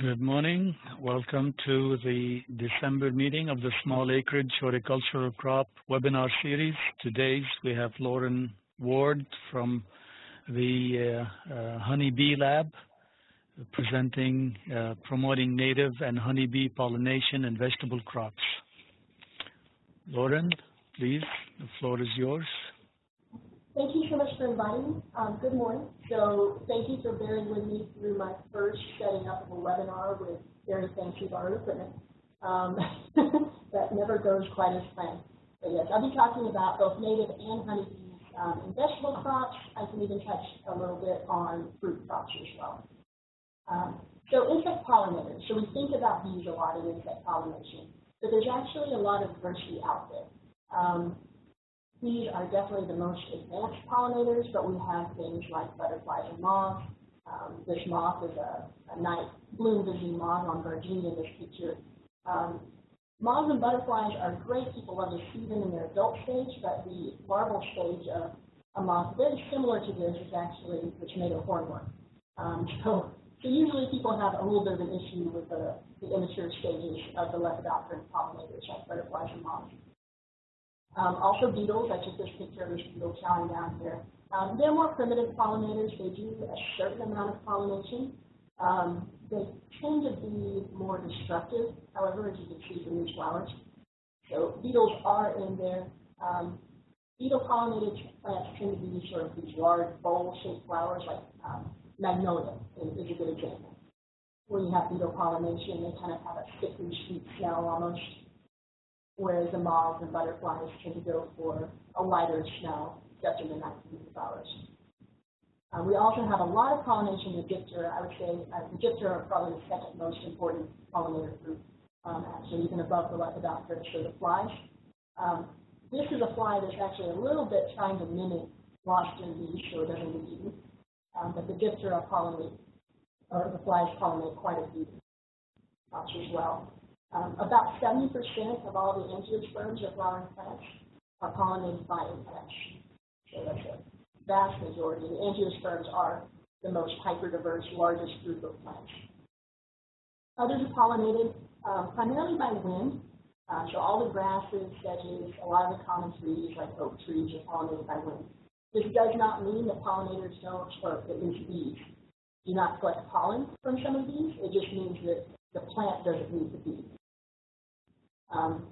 Good morning. Welcome to the December meeting of the Small Acreage Horticultural Crop webinar series. Today we have Lauren Ward from the uh, uh, Honeybee Lab presenting uh, promoting native and honeybee pollination and vegetable crops. Lauren, please, the floor is yours. Thank you so much for inviting me. Um, good morning. So thank you for bearing with me through my first setting up of a webinar with very fancy borrowed equipment. Um, that never goes quite as planned. But yes, I'll be talking about both native and honeybees um, in vegetable crops. I can even touch a little bit on fruit crops as well. Um, so insect pollinators. So we think about bees a lot in insect pollination, but there's actually a lot of diversity out there. Um, these are definitely the most advanced pollinators, but we have things like butterflies and moths. Um, this moth is a, a night bloom busy moth on in this picture. Um, moths and butterflies are great. People love to see them in their adult stage, but the larval stage of a moth, very similar to this, is actually the tomato hornworm. Um, so, so usually people have a little bit of an issue with the, the immature stages of the lepidopteran pollinators, like butterflies and moths. Um, also beetles, I took this picture of beetle chowing down here. Um, they're more primitive pollinators. They do a certain amount of pollination. Um, they tend to be more destructive, however, as you can see from these flowers. So beetles are in there. Um, beetle-pollinated plants tend to be sort of these large bowl-shaped flowers, like um, magnolia is, is a good example. Where you have beetle pollination, they kind of have a sickly sweet smell almost whereas the moths and butterflies tend to go for a lighter smell, except in the night flowers. Uh, we also have a lot of pollination with Diptera. I would say uh, the Diptera are probably the second most important pollinator group, um, actually even above the Lepidoptera, so the flies. Um, this is a fly that's actually a little bit trying to mimic Boston bees, so it doesn't get eaten. Um, but the Diptera pollinate, or the flies pollinate quite a few crops as well. Um, about 70% of all the angiosperms of flowering plants are pollinated by insects. So that's a vast majority. The angiosperms are the most hyperdiverse, largest group of plants. Others are pollinated um, primarily by wind. Uh, so all the grasses, sedges, a lot of the common trees like oak trees are pollinated by wind. This does not mean that pollinators don't, or at least bees, do not collect pollen from some of these. It just means that the plant doesn't need the bee. Um,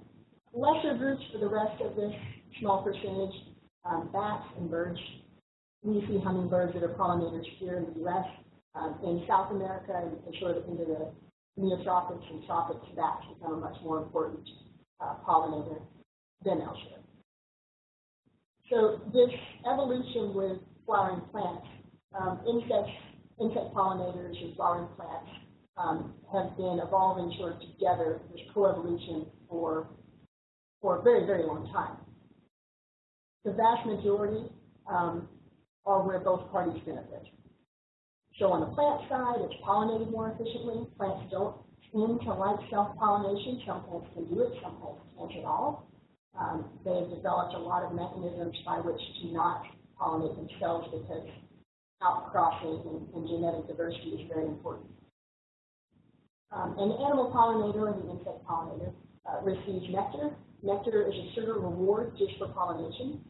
lesser groups for the rest of this small percentage, um, bats and birds. We see hummingbirds that are pollinators here in the U.S. Um, in South America and, sort of into the neotropics and tropics, bats become a much more important uh, pollinator than elsewhere. So this evolution with flowering plants, um, insects, insect pollinators and flowering plants um, have been evolving sort of together, this coevolution for, for a very, very long time. The vast majority um, are where both parties benefit. So on the plant side, it's pollinated more efficiently. Plants don't tend to like self-pollination. Some plants can do it, some plants can't at all. Um, they've developed a lot of mechanisms by which to not pollinate themselves because outcrossing and, and genetic diversity is very important. Um, an animal pollinator and an insect pollinator uh, receives nectar. Nectar is a sugar reward just for pollination.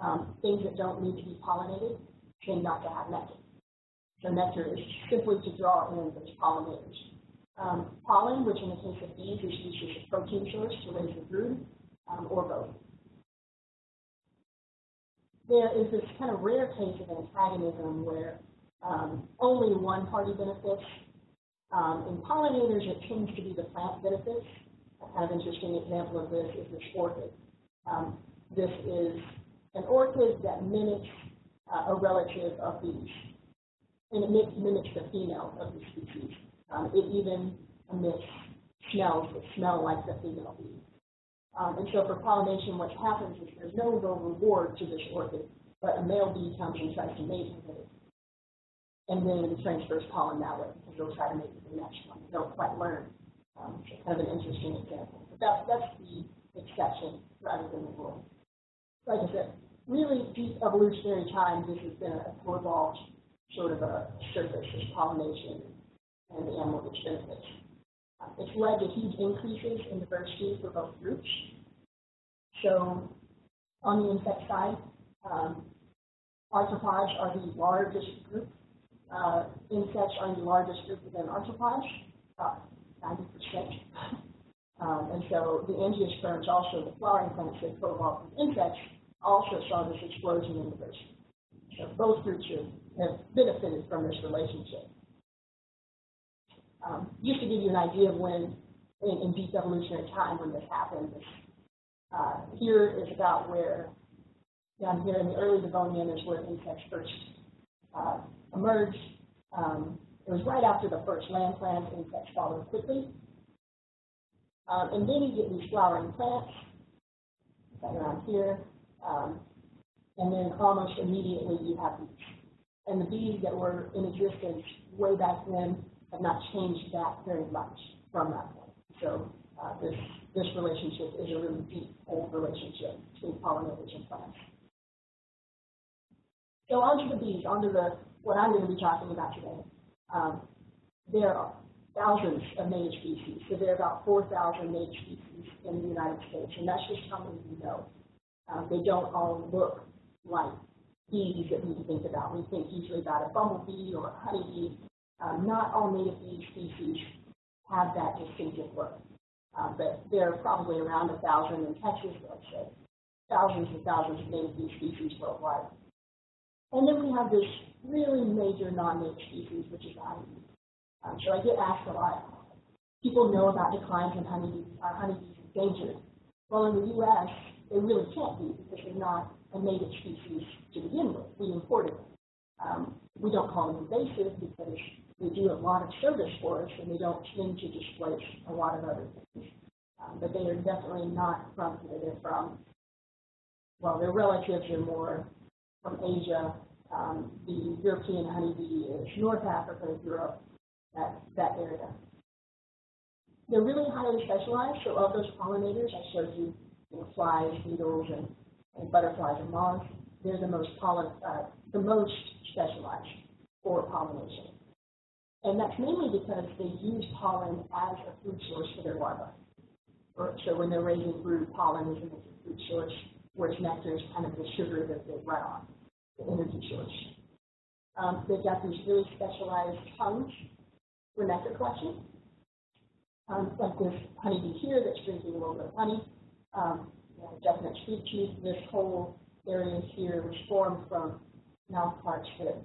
Um, things that don't need to be pollinated tend not to have nectar. So nectar is simply to draw in those pollinators. Um, pollen, which in the case of bees is used as a protein source to raise the brood, um, or both. There is this kind of rare case of antagonism where um, only one party benefits. Um, in pollinators, it tends to be the plant benefits, kind of interesting example of this is this orchid. Um, this is an orchid that mimics uh, a relative of bees, and it mimics the female of the species. Um, it even emits smells that smell like the female bee. Um, and so for pollination, what happens is there's no real reward to this orchid, but a male bee comes and tries to mate with it. And then transfers pollen that way, because they'll try to mate with the next one. They don't quite learn um, kind of an interesting example. But that, that's the exception rather than the rule. Like I said, really deep evolutionary times, this has been a co-evolved sort of a surface of pollination, and the animal-rich benefits. Uh, It's led to huge increases in diversity for both groups. So on the insect side, um, arthropods are the largest group. Uh, insects are the largest group within arthropods, ninety percent. Um, and so the angiosperms, also the flowering plants that co-evolved with insects, also saw this explosion in diversity. So both groups have, benefited from this relationship. Um, just to give you an idea of when, in, in deep evolutionary time, when this happened, uh, here is about where, down here in the early Devonian is where insects first uh, emerged. Um, it was right after the first land plants, insects followed quickly. Um, and then you get these flowering plants, right around here, um, and then almost immediately you have bees. And the bees that were in existence way back then have not changed that very much from that point. So uh, this this relationship is a really deep, old relationship between pollinators and plants. So onto the bees, onto the what I'm going to be talking about today. Um, there are thousands of native species. So there are about 4,000 native species in the United States, and that's just how many we know. Uh, they don't all look like bees that we think about. We think usually about a bumblebee or a honeybee. Uh, not all native bee species have that distinctive look, uh, but there are probably around a thousand in Texas, let's say, thousands and thousands of native bee species worldwide. And then we have this really major non-native species, which is honeybee. Um, so I get asked a lot. People know about declines in honeybees. Are honeybees endangered? Well, in the U.S., they really can't be because they're not a native species to begin with. We imported them. Um, we don't call them invasive because they do a lot of service for us and they don't tend to displace a lot of other things. Um, but they are definitely not from here. They're from, well, their relatives are more from Asia. Um, the European honeybee is North Africa, Europe, that, that area. They're really highly specialized, so of those pollinators, I showed you, you know, flies, beetles, and, and butterflies and moths, they're the most pollen, uh, the most specialized for pollination. And that's mainly because they use pollen as a food source for their larvae. So when they're raising brood, pollen is a food source, whereas nectar is kind of the sugar that they run on, the energy source. Um, they've got these really specialized tongues for nectar collection. Um, like this honeybee here that's drinking a little bit of honey. Um, you know, definite sweet tooth. This whole area here was formed from mouth parts that,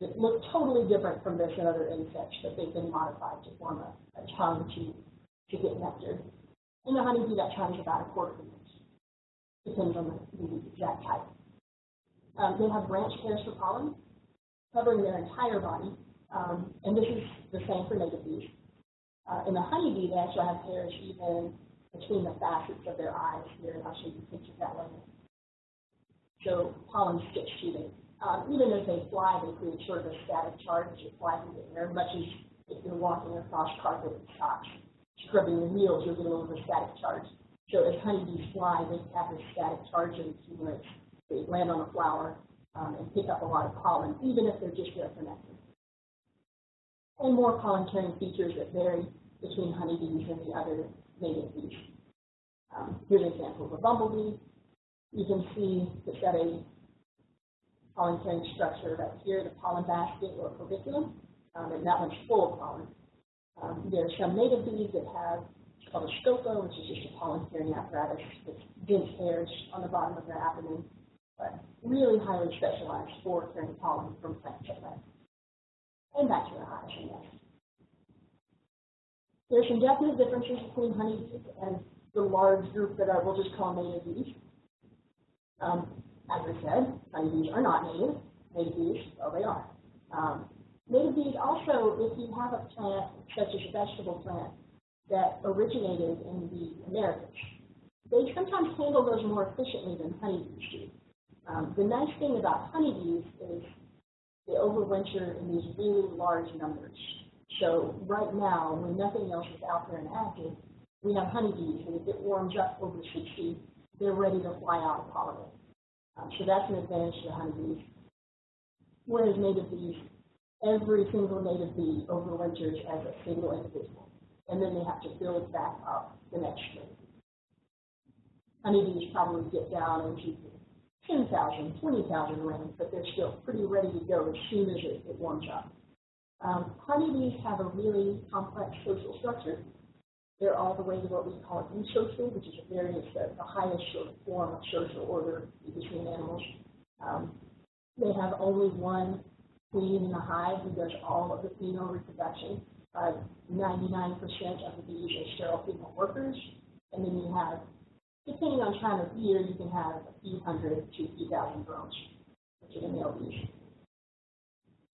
that look totally different from this and other insects, but they've been modified to form a, a tongue to, to get nectar. In the honeybee, that tongue is about a quarter of an inch. Depends on the, the exact type. Um, they have branch hairs for pollen, covering their entire body, um, and this is the same for native bees. Uh, in the honeybee, they actually have hairs even between the facets of their eyes here, and I'll show you a picture of that later. So pollen sticks to them. Um, even as they fly, they create sort of a static charge as you fly through the air, much as if you're walking across carpet and socks, scrubbing your wheels, you'll get a little bit of static charge. So as honeybees fly, they have this static charge that accumulates. They land on a flower um, and pick up a lot of pollen, even if they're just nectar and more pollen-carrying features that vary between honeybees and the other native bees. Um, here's an example of a bumblebee. You can see it's got a pollen-carrying structure right here, the pollen basket or corbiculum, um, and that one's full of pollen. Um, there are some native bees that have called a scopa, which is just a pollen-carrying apparatus with dense hairs on the bottom of their abdomen, but really highly specialized for carrying pollen from plant plant and the hives and nests. There's some definite differences between honeybees and the large group that are, we'll just call native bees. Um, as I said, honeybees are not native. Native bees, well, they are. Um, native bees also, if you have a plant, such as a vegetable plant, that originated in the Americas, they sometimes handle those more efficiently than honeybees do. Um, the nice thing about honeybees is they overwinter in these really large numbers. So right now, when nothing else is out there and active, we have honeybees, and if it warms up over 60, they're ready to fly out and pollinate. Um, so that's an advantage to honeybees. Whereas native bees every single native bee overwinters as a single individual, and then they have to build back up the next spring. Honeybees probably get down into 10,000, 20,000 range, but they're still pretty ready to go as soon as it, it warms up. Um, honeybees have a really complex social structure. They're all the way to what we call eusocial, which is a very, the, the highest form of social order between animals. Um, they have only one queen in the hive who does all of the female reproduction. Uh, 99% of the bees are sterile female workers, and then you have depending on time of year, you can have a few hundred to a few thousand which are the male bees.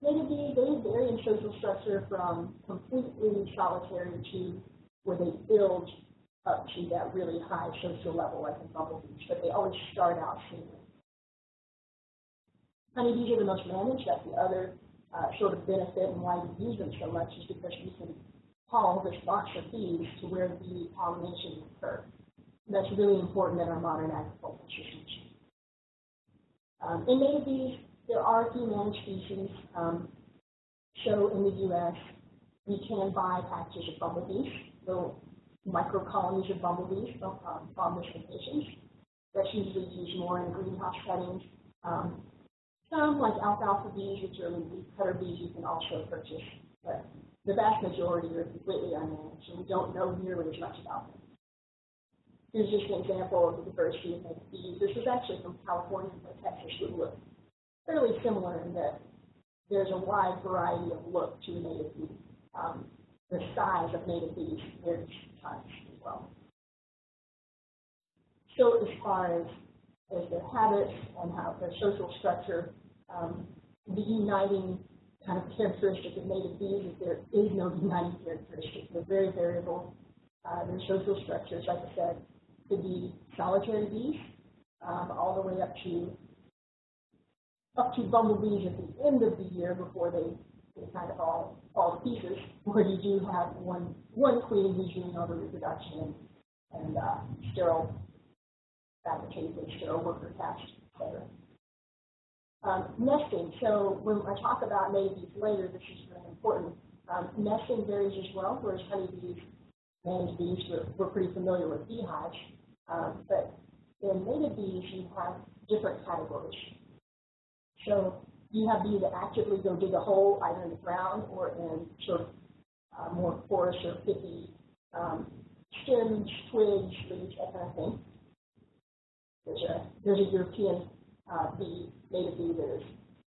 Native bees, they vary in social structure from completely solitary to where they build up to that really high social level like in bumblebees, but they always start out singly. Honeybees are the most managed. That's the other uh, sort of benefit and why we use them so much is because we can call box of bees to where the pollination occurs that's really important in our modern agricultural systems. Um, in native bees, there are a few managed species. Um, so in the U.S., we can buy packages of bumblebees, little micro colonies of bumblebees, um, Bombus impatiens. That's usually used more in greenhouse settings. Um, some, like alfalfa bees, which are leaf cutter bees, you can also purchase, but the vast majority are completely unmanaged, and we don't know nearly as much about them. Here's just an example of the diversity of bees. This is actually from California, but Texas would look fairly similar in that there's a wide variety of look to native bee. Um, the size of native bees varies times as well. So as far as, as their habits and how their social structure, um, the uniting kind of characteristic of native bees is there is no uniting characteristic. They're very variable. Uh, their social structures, like I said, could be solitary bees, um, all the way up to up to bumblebees at the end of the year before they, they kind of all fall to pieces, where you do have one one queen who's doing all the reproduction and, and uh, sterile fabricated sterile worker caste, etc. Um, nesting. So when I talk about maybe bees later, this is very important. Um, nesting varies as well, whereas honeybees, managed bees, we're, we're pretty familiar with beehives. Um, but in native bees, you have different categories. So you have bees that actively go dig a hole either in the ground or in sort of uh, more porous or picky um, stems, twigs, leaves, that kind of thing. There's a, there's a European uh, bee, native bee that is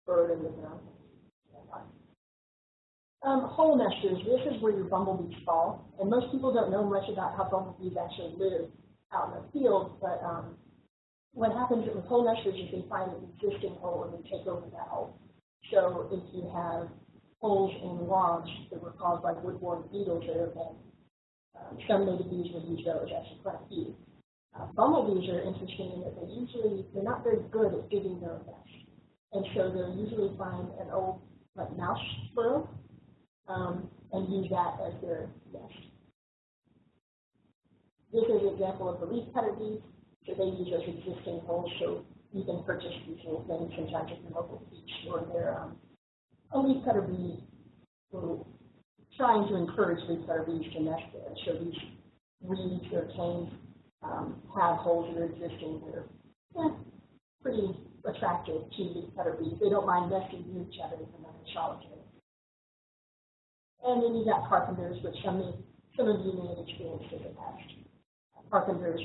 burrowed in the ground. Um, hole nesters, this is where your bumblebees fall, and most people don't know much about how bumblebees actually live out in the field, but um, what happens with hole nesters is they find an existing hole and they take over that hole. So if you have holes in logs that were caused by woodborne beetles that have been, um, some native bees would use those, quite a few. Uh, bumblebees are interesting in that they usually, they're not very good at digging their nest. And so they'll usually find an old like mouse burrow um, and use that as their nest. This is an example of the leaf bees. So they use those existing holes, so you can purchase these little things sometimes at your local beach or they're um, a leaf bee trying to encourage leaf bees to nest there. So these reeds or canes um, have holes that are existing that are yeah, pretty attractive to leaf bees. They don't mind nesting near each other though they're solitary. And then you got carpenters, which some, some of you may have experienced in the past carpenters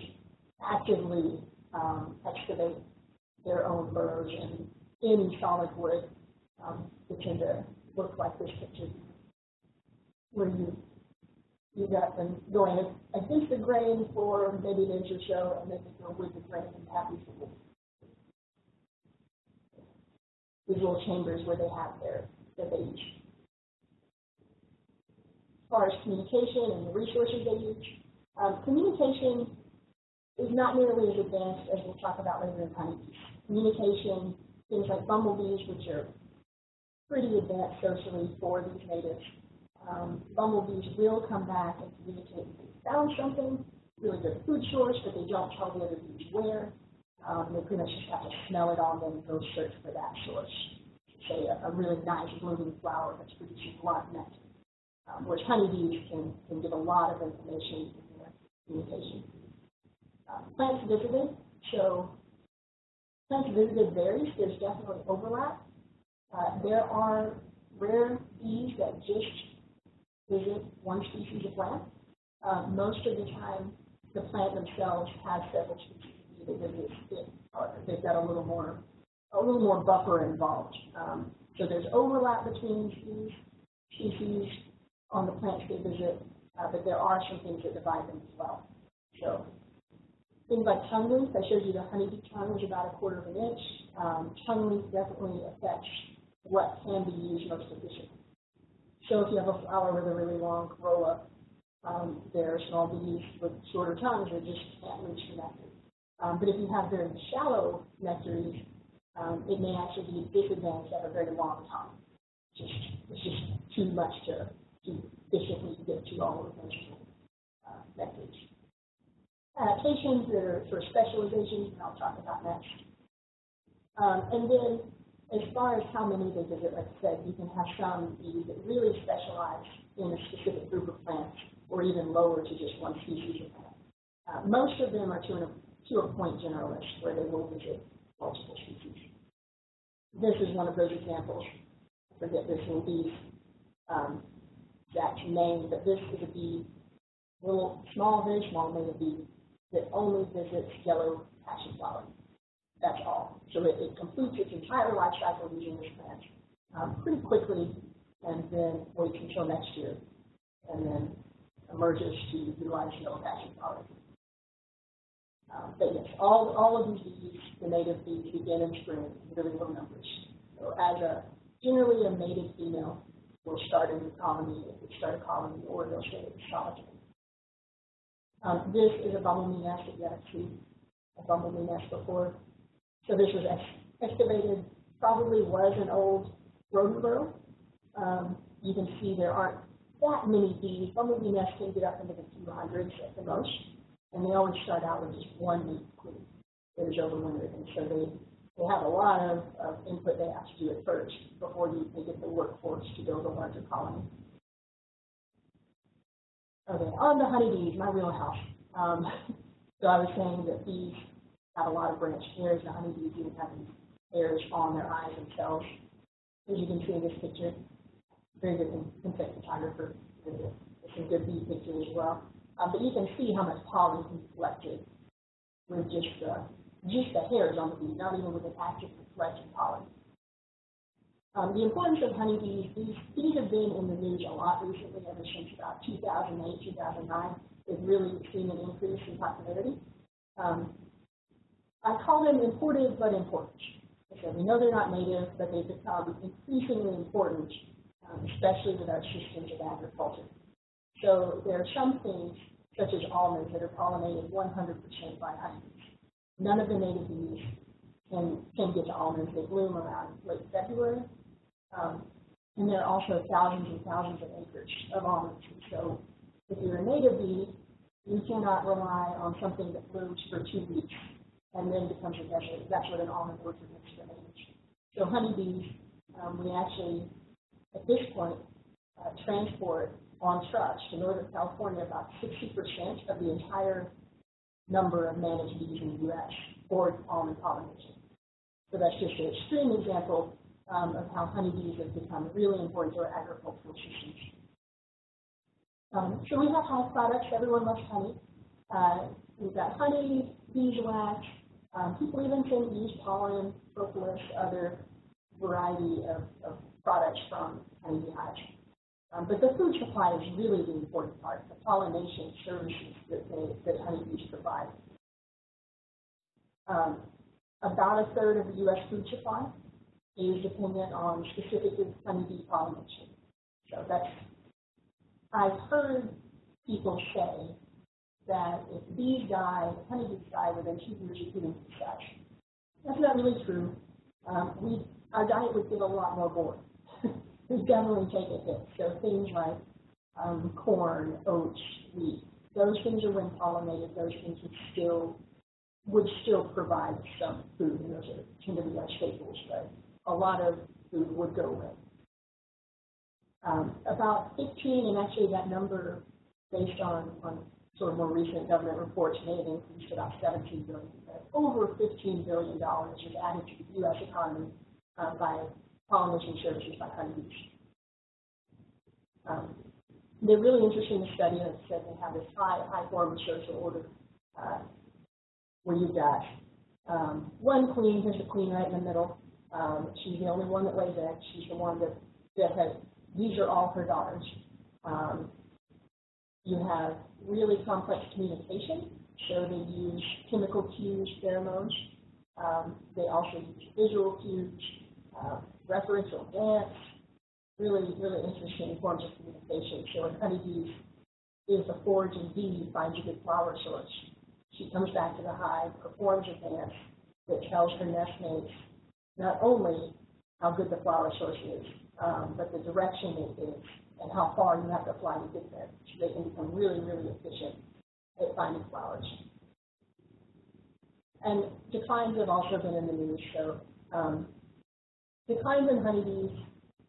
actively um, excavate their own burrows in, in solid wood. Um, they tend to look like this picture where you you got them going against the grain for maybe an inch or so, and then they go with the grain and have these little, little chambers where they have their, their babies. As far as communication and the resources they use, um, communication is not nearly as advanced as we'll talk about later in honeybees. Communication, things like bumblebees, which are pretty advanced socially for these natives. Um, bumblebees will come back and communicate if they found something, really good food source, but they don't tell the other bees where. Um, they pretty much just have to smell it on them and go search for that source. say, a, a really nice blooming flower that's producing a lot of nectar. Um, honeybees can, can give a lot of information communication. Uh, plants visited, so plants visited varies. There's definitely overlap. Uh, there are rare bees that just visit one species of plant. Uh, most of the time, the plant themselves has several species that visit it. Uh, they've got a little more, a little more buffer involved. Um, so there's overlap between these species on the plants they visit, uh, but there are some things that divide them as well. So things like tongue length, I showed you the honeybee tongue was about a quarter of an inch. Um, tongue length definitely affects what can be used most efficiently. So if you have a flower with a really long roll up, um, there are small bees with shorter tongues that just can't reach the nectar. Um, but if you have very shallow nectaries, um, it may actually be a disadvantage to have a very long tongue. Just, it's just too much to to efficiently get to all of uh, vectors. Adaptations that are for specializations, and I'll talk about next. Um, and then, as far as how many they visit, like I said, you can have some bees that really specialize in a specific group of plants, or even lower to just one species of plant. Uh, most of them are to, an, to a point generalists, where they will visit multiple species. This is one of those examples. I forget this little bee's um, exact name, but this is a bee, little, small, very small native bee that only visits yellow passion flower. That's all. So it, it completes its entire life cycle using this plant um, pretty quickly and then waits until next year and then emerges to utilize yellow passion flower. Um, but yes, all, all of these bees, the native bees, begin in spring in really low numbers. So as a generally a native female, will start a new colony, they start a colony, or in solitary. Um, this is a bumblebee nest, if you haven't seen a bumblebee nest before. So this was ex excavated, probably was an old rodent burrow. Um, you can see there aren't that many bees. Bumblebee nests can get up into the few hundreds at the most, and they always start out with just one mate queen that is overwintered, and so they they have a lot of, of input they have to do at first before you, they get the workforce to build a larger colony. Okay, on the honeybees, my wheelhouse. Um, so I was saying that bees have a lot of branched hairs. The honeybees even have hairs on their eyes themselves. As you can see in this picture, very good insect photographer. There's some good bee pictures as well. Um, but you can see how much pollen can be collected with just uh, just the hairs on the bee, not even with an actively collecting pollen. Um, the importance of honeybees, these bees have been in the news a lot recently, ever since about 2008, 2009. They've really seen an increase in popularity. Um, I call them imported but important. So we know they're not native, but they've become increasingly important, um, especially with our systems of agriculture. So there are some things, such as almonds, that are pollinated 100% by honeybees. None of the native bees can, can get to almonds. They bloom around late February. Um, and there are also thousands and thousands of acres of almonds. So if you're a native bee, you cannot rely on something that blooms for two weeks and then becomes a desert. That's what an almond orchard looks for So honeybees, um, we actually, at this point, uh, transport on trucks to Northern California about 60% of the entire number of managed bees in the U.S. for almond pollination. So that's just an extreme example um, of how honeybees have become really important to our agricultural systems. Um, so we have hive products. Everyone loves honey. Uh, we've got honey, beeswax. Um, people even can use pollen, propolis, other variety of, of products from honeybee hives. Um, but the food supply is really the important part, the pollination services that, they, that honeybees provide. Um, about a third of the U.S. food supply is dependent on specifically honeybee pollination. So that's, I've heard people say that if bees die, honeybees die within two years of getting success. That's not really true. Um, we, our diet would get a lot more boring we definitely take a hit. So things like um, corn, oats, wheat, those things are when pollinated. Those things would still would still provide some food, and those are, tend to be our staples. But a lot of food would go away. Um, about 15, and actually that number, based on, on sort of more recent government reports, may have increased about 17 billion. But over 15 billion dollars was added to the U.S. economy uh, by pollination services by honeybees. Um, they're really interested in study, and said they have this high, high form of social order, uh, where you've got um, one queen, here's the queen right in the middle. Um, she's the only one that lays eggs. She's the one that, that has, these are all her daughters. Um, you have really complex communication, so they use chemical cues, pheromones. Um, they also use visual cues, uh, referential dance, really, really interesting forms of communication. So in honeybees, if a foraging bee finds a good flower source, she comes back to the hive, performs a dance that tells her nest mates not only how good the flower source is, um, but the direction it is and how far you have to fly to get there. So they can become really, really efficient at finding flowers. And declines have also been in the news. So um, declines in honeybees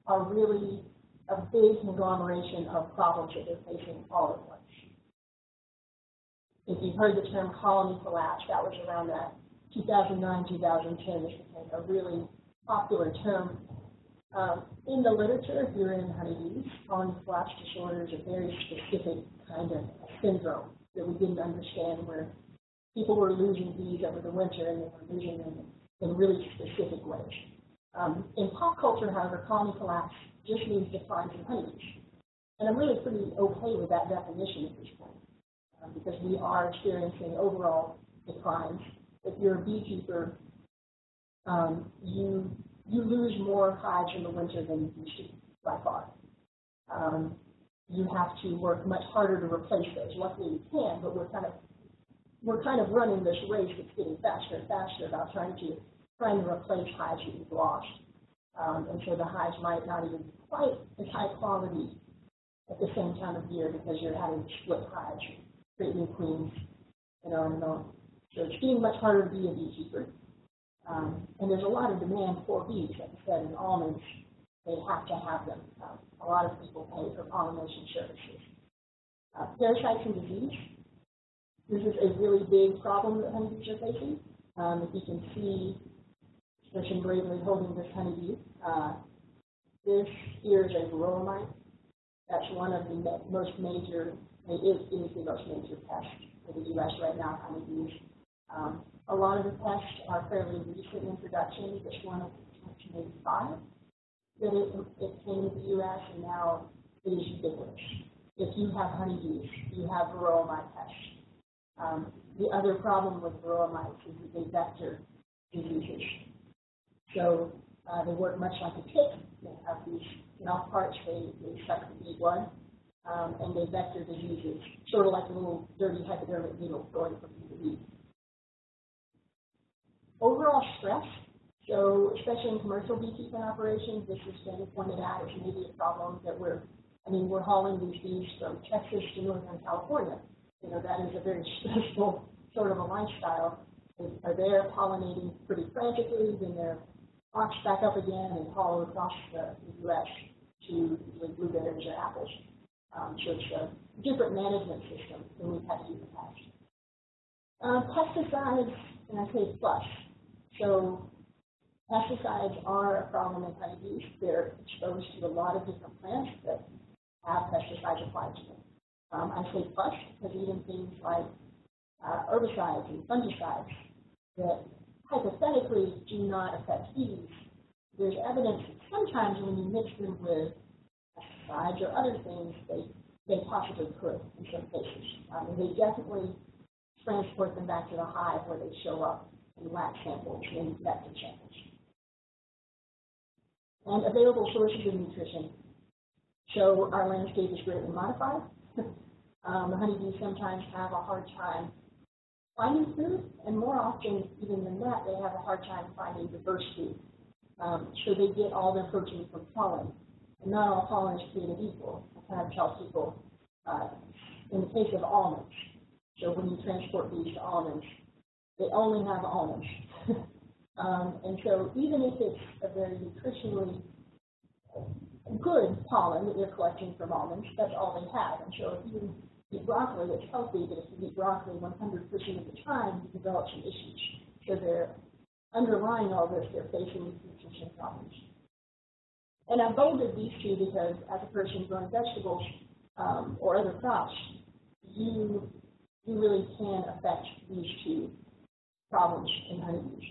are really a big conglomeration of problems that they're facing all at once. If you've heard the term colony collapse, that was around that 2009, 2010. This became a really popular term. Um, in the literature, if you're in honeybees, colony collapse disorder is a very specific kind of syndrome that we didn't understand where people were losing bees over the winter and they were losing them in really specific ways. Um, in pop culture, however, colony collapse just means declines in honeybees. And I'm really pretty okay with that definition at this point, um, because we are experiencing overall declines. If you're a beekeeper, um, you you lose more hives in the winter than you to by far. Um, you have to work much harder to replace those. Luckily, you can, but we're kind of we're kind of running this race that's getting faster and faster about trying to trying to replace hives that you've lost. Um, and so the hives might not even be quite as high quality at the same time of year because you're having split hives, create new queens, and on and on. So it's getting much harder to be a beekeeper. Um, and there's a lot of demand for bees. Like I said, in almonds, they have to have them. Um, a lot of people pay for pollination services. Uh, parasites and disease. This is a really big problem that honeybees are facing. Um, if you can see Christian bravely holding this honeybee, uh, this here is a varroa. That's one of the most major, it is, it is the most major pest for the U.S. right now, honeybees. Um, a lot of the pests are fairly recent introductions. This one of 1985 that it, it came to the U.S. and now it is ubiquitous. If you have honeybees, you have varroa mite pests. Um, the other problem with varroa mites is that they vector diseases. So uh, they work much like a tick. They have these mouth parts, they, they suck the bee blood, um, and they vector diseases, sort of like a little dirty hypodermic needle going from bee to. Overall stress, so especially in commercial beekeeping operations, this has been pointed out as maybe a problem that we're, I mean, we're hauling these bees from Texas to Northern California. You know, that is a very stressful sort of a lifestyle. They are there pollinating pretty frantically, then they're launched back up again and hauled across the, the U.S. to usually blueberries or apples. Um, so it's a different management system than we've had to do in the past. Uh, pesticides, and I say plus. So pesticides are a problem in honeybees. They're exposed to a lot of different plants that have pesticides applied to them. Um, I say plus because even things like uh, herbicides and fungicides that hypothetically do not affect bees, there's evidence that sometimes when you mix them with pesticides or other things, they, they possibly could in some cases. Um, and they definitely transport them back to the hive where they show up in wax samples and vector samples. And available sources of nutrition. So our landscape is greatly modified. um, honeybees sometimes have a hard time finding food, and more often even than that, they have a hard time finding diverse food. Um, so they get all their protein from pollen. And not all pollen is created equal. I kind of tell people, uh, in the case of almonds, so when you transport bees to almonds, they only have almonds. um, and so even if it's a very nutritionally good pollen that they're collecting from almonds, that's all they have. And so if you eat broccoli, it's healthy, but if you eat broccoli one hundred percent of the time, you develop some issues. So they're underlying all this, they're facing nutrition problems. And I bolded these two because as a person growing vegetables, um, or other crops, you, you really can affect these two problems in honeybees.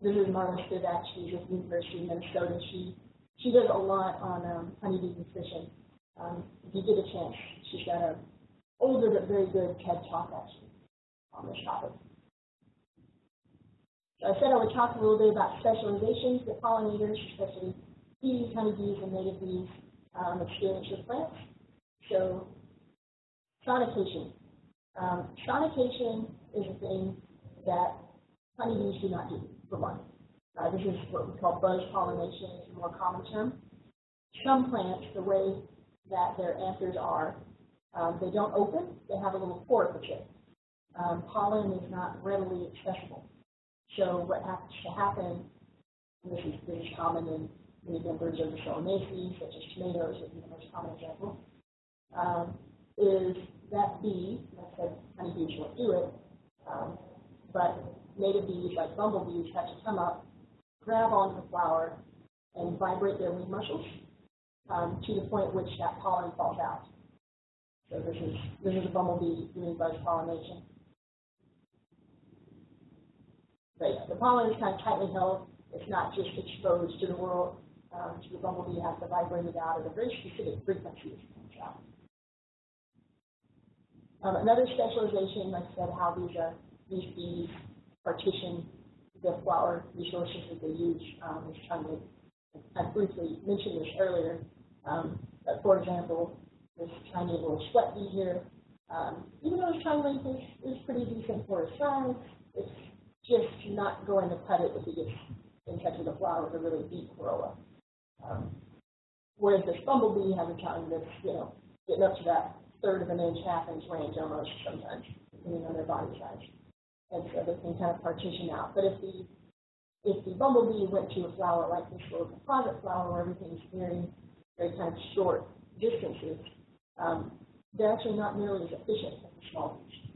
This is Marla Spivak, she's at the University of Minnesota. She, she does a lot on um, honeybee nutrition. Um, if you get a chance, she's got a older but very good TED Talk actually on this topic. So I said I would talk a little bit about specializations that pollinators, especially bees, honeybees, and native bees, um, experience with plants. So sonication. Um, sonication is a thing that honeybees do not do, for one. Uh, this is what we call buzz pollination, it's a more common term. Some plants, the way that their anthers are, um, they don't open, they have a little pore at the. Um, pollen is not readily accessible. So what happens to happen, this is, is common in many members of the Solanaceae, such as tomatoes be the most common example, um, is that bee, like said, honeybees won't do it, um, but native bees like bumblebees have to come up, grab onto the flower, and vibrate their wing muscles um, to the point which that pollen falls out. So this is this is a bumblebee doing buzz pollination. But yeah, the pollen is kind of tightly held. It's not just exposed to the world. Um, so the bumblebee has to vibrate it out at a very specific frequency. Um, another specialization, like I said, how these uh, these bees partition the flower resources that they use um, is trying to, I briefly mentioned this earlier, um, but for example, this tiny little sweat bee here, um, even though its tongue length is, is pretty decent for its size, it's just not going to cut it if it gets in touch with a flower with a really deep corolla. Um, whereas this bumblebee has a tongue that's, you know, getting up to that third of an inch, half inch range almost sometimes, depending on their body size and so they can kind of partition out. But if the if the bumblebee went to a flower like this little composite flower where everything's very of short distances, um, they're actually not nearly as efficient as the small bees.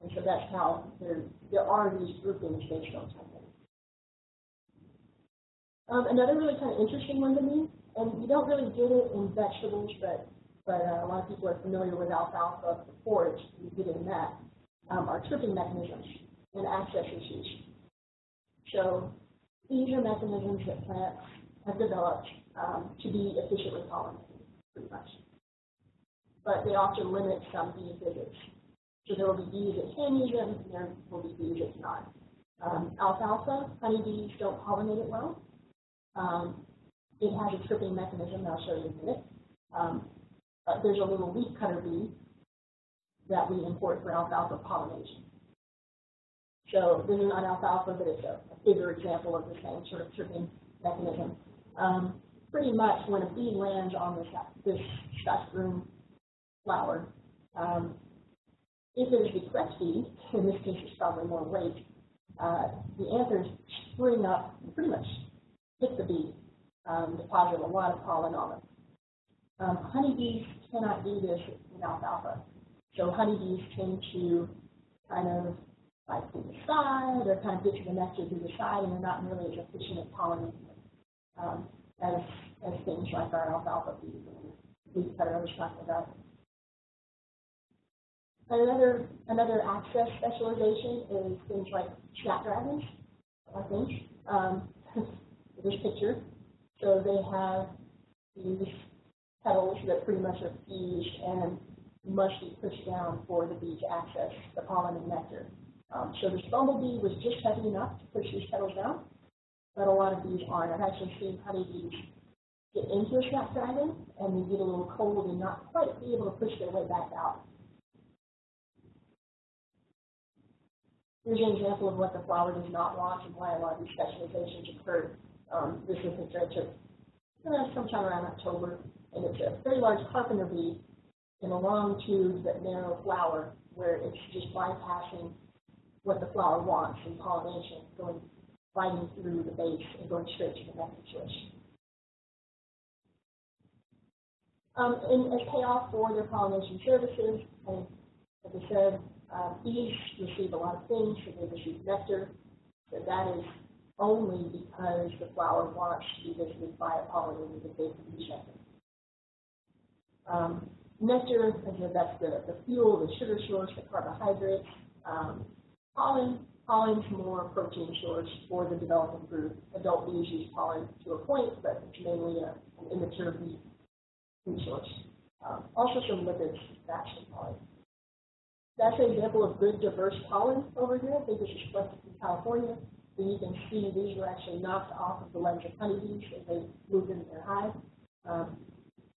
And so that's how there there are these groupings based on type. Um, another really kind of interesting one to me, and you don't really get it in vegetables, but but uh, a lot of people are familiar with alfalfa, forage, you get in that, um, are tripping mechanisms and access issues. So these are mechanisms that plants have developed um, to be efficiently pollinated, pretty much. But they often limit some bee visits. So there will be bees that can use them, and there will be bees that cannot. Um, alfalfa, honeybees don't pollinate it well. Um, it has a tripping mechanism that I'll show you in a minute. Um, there's a little leaf cutter bee that we import for alfalfa pollination. So this is not alfalfa, but it's a, a bigger example of the same sort of tripping mechanism. Um, pretty much when a bee lands on this, this room flower, um, if it is the correct bee, in this case it's probably more weight, uh, the anthers spring up pretty much hit the bee, um, deposit a lot of pollen on them. Um, honeybees cannot do this with alfalfa. So honeybees tend to kind of like through the side, or kind of get to the nectar through the side, and they're not nearly as efficient at pollinating um, as, as things like our alfalfa bees and leaf cutter I about. Another, another access specialization is things like snapdragons, I think, um, this picture. So they have these petals that pretty much are fused and must be pushed down for the bee to access the pollen and nectar. Um, so this bumblebee was just heavy enough to push these petals down, but a lot of bees aren't. I've actually seen honeybees get into a snapdragon and they get a little cold and not quite be able to push their way back out. Here's an example of what the flower does not want and why a lot of these specializations occur. Um, this is a took uh, sometime around October, and it's a very large carpenter bee in a long tube but narrow flower where it's just bypassing what the flower wants in pollination, going sliding through the base and going straight to the nectar situation. Um, and as payoff for their pollination services, and as I said, um, uh, bees receive a lot of things, so they receive nectar. So that is only because the flower wants to be visited by a pollinator that they can be shepherd. Um, nectar, that's the, the fuel, the sugar source, the carbohydrates. Um, pollen pollen's more protein source for the developing group. Adult bees use pollen to a point, but it's mainly a, an immature bee food source. Um, also some lipids that's in pollen. That's an example of good diverse pollen over here. I think this is collected from California. So you can see these were actually knocked off of the legs of honeybees as they moved into their hive um,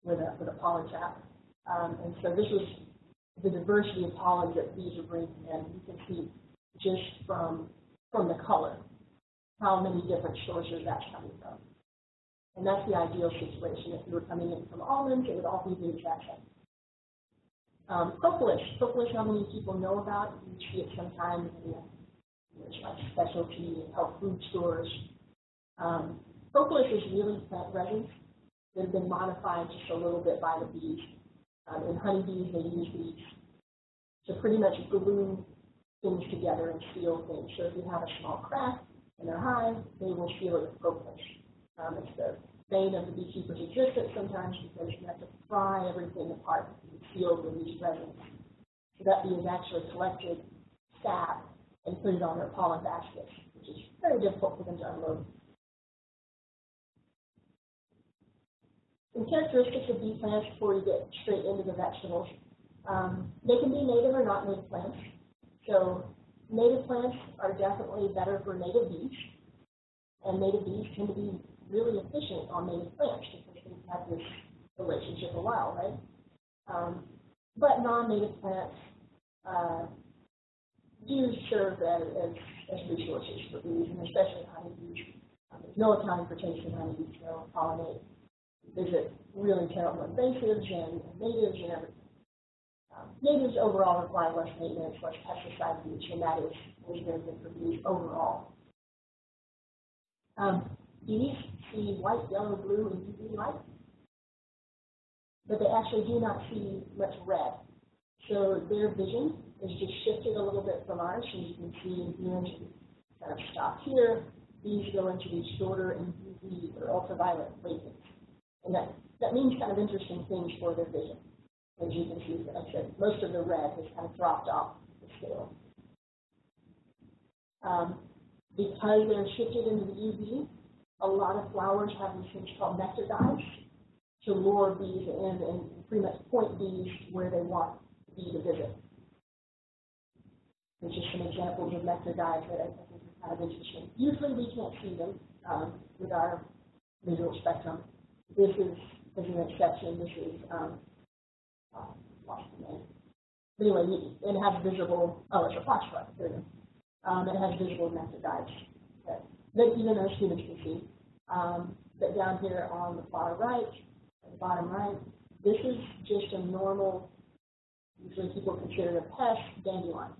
with, a, with a pollen trap. Um, and so this was the diversity of pollen that bees are bringing in. You can see just from from the color how many different sources that's coming from. And that's the ideal situation. If you were coming in from almonds, it would all be the exact same. Um, propolis. Propolis, how many people know about? You see it sometimes in there's like specialty health food stores. Um, propolis is really plant resins that have been modified just a little bit by the bees. Um, in honeybees, they use these to pretty much glue things together and seal things. So if you have a small crack in their hive, they will seal it with propolis. Um, it's the bane of the beekeeper's existence sometimes because you have to pry everything apart and seal with these resins. So that bee has actually collected sap and put it on their pollen baskets, which is very difficult for them to unload. Some characteristics of bee plants before you get straight into the vegetables. Um, they can be native or not native plants. So native plants are definitely better for native bees, and native bees tend to be really efficient on native plants because they've this relationship a while, right? Um, but non-native plants uh, do serve as, as, as resources for bees, and especially honeybees. Um, there's no accounting for chasing honeybees, no pollinate. Visit really terrible invasives and natives and everything. Um, natives overall require less maintenance, less pesticide use, and that is, is very good for bees overall. Um, bees see white, yellow, blue, and UV light, but they actually do not see much red. So their vision is just shifted a little bit from ours. So you can see in here, kind of stop here. These go into these shorter and UV or ultraviolet wavelengths. And that, that means kind of interesting things for their vision. As you can see, like I said, most of the red has kind of dropped off the scale. Um, because they're shifted into the UV, a lot of flowers have these things called nectar guides to lure bees in and pretty much point bees where they want the bee to visit. There's just some examples of nectar guides that I think are kind of interesting. Usually we can't see them um, with our visual spectrum. This is, is an exception. This is um, the name. Anyway, it has visible, oh, it's a phosphorus, there it is. Um, it has visible nectar guides that, that even us humans can see. Um, but down here on the far right, the bottom right, this is just a normal, usually people consider a pest, dandelion.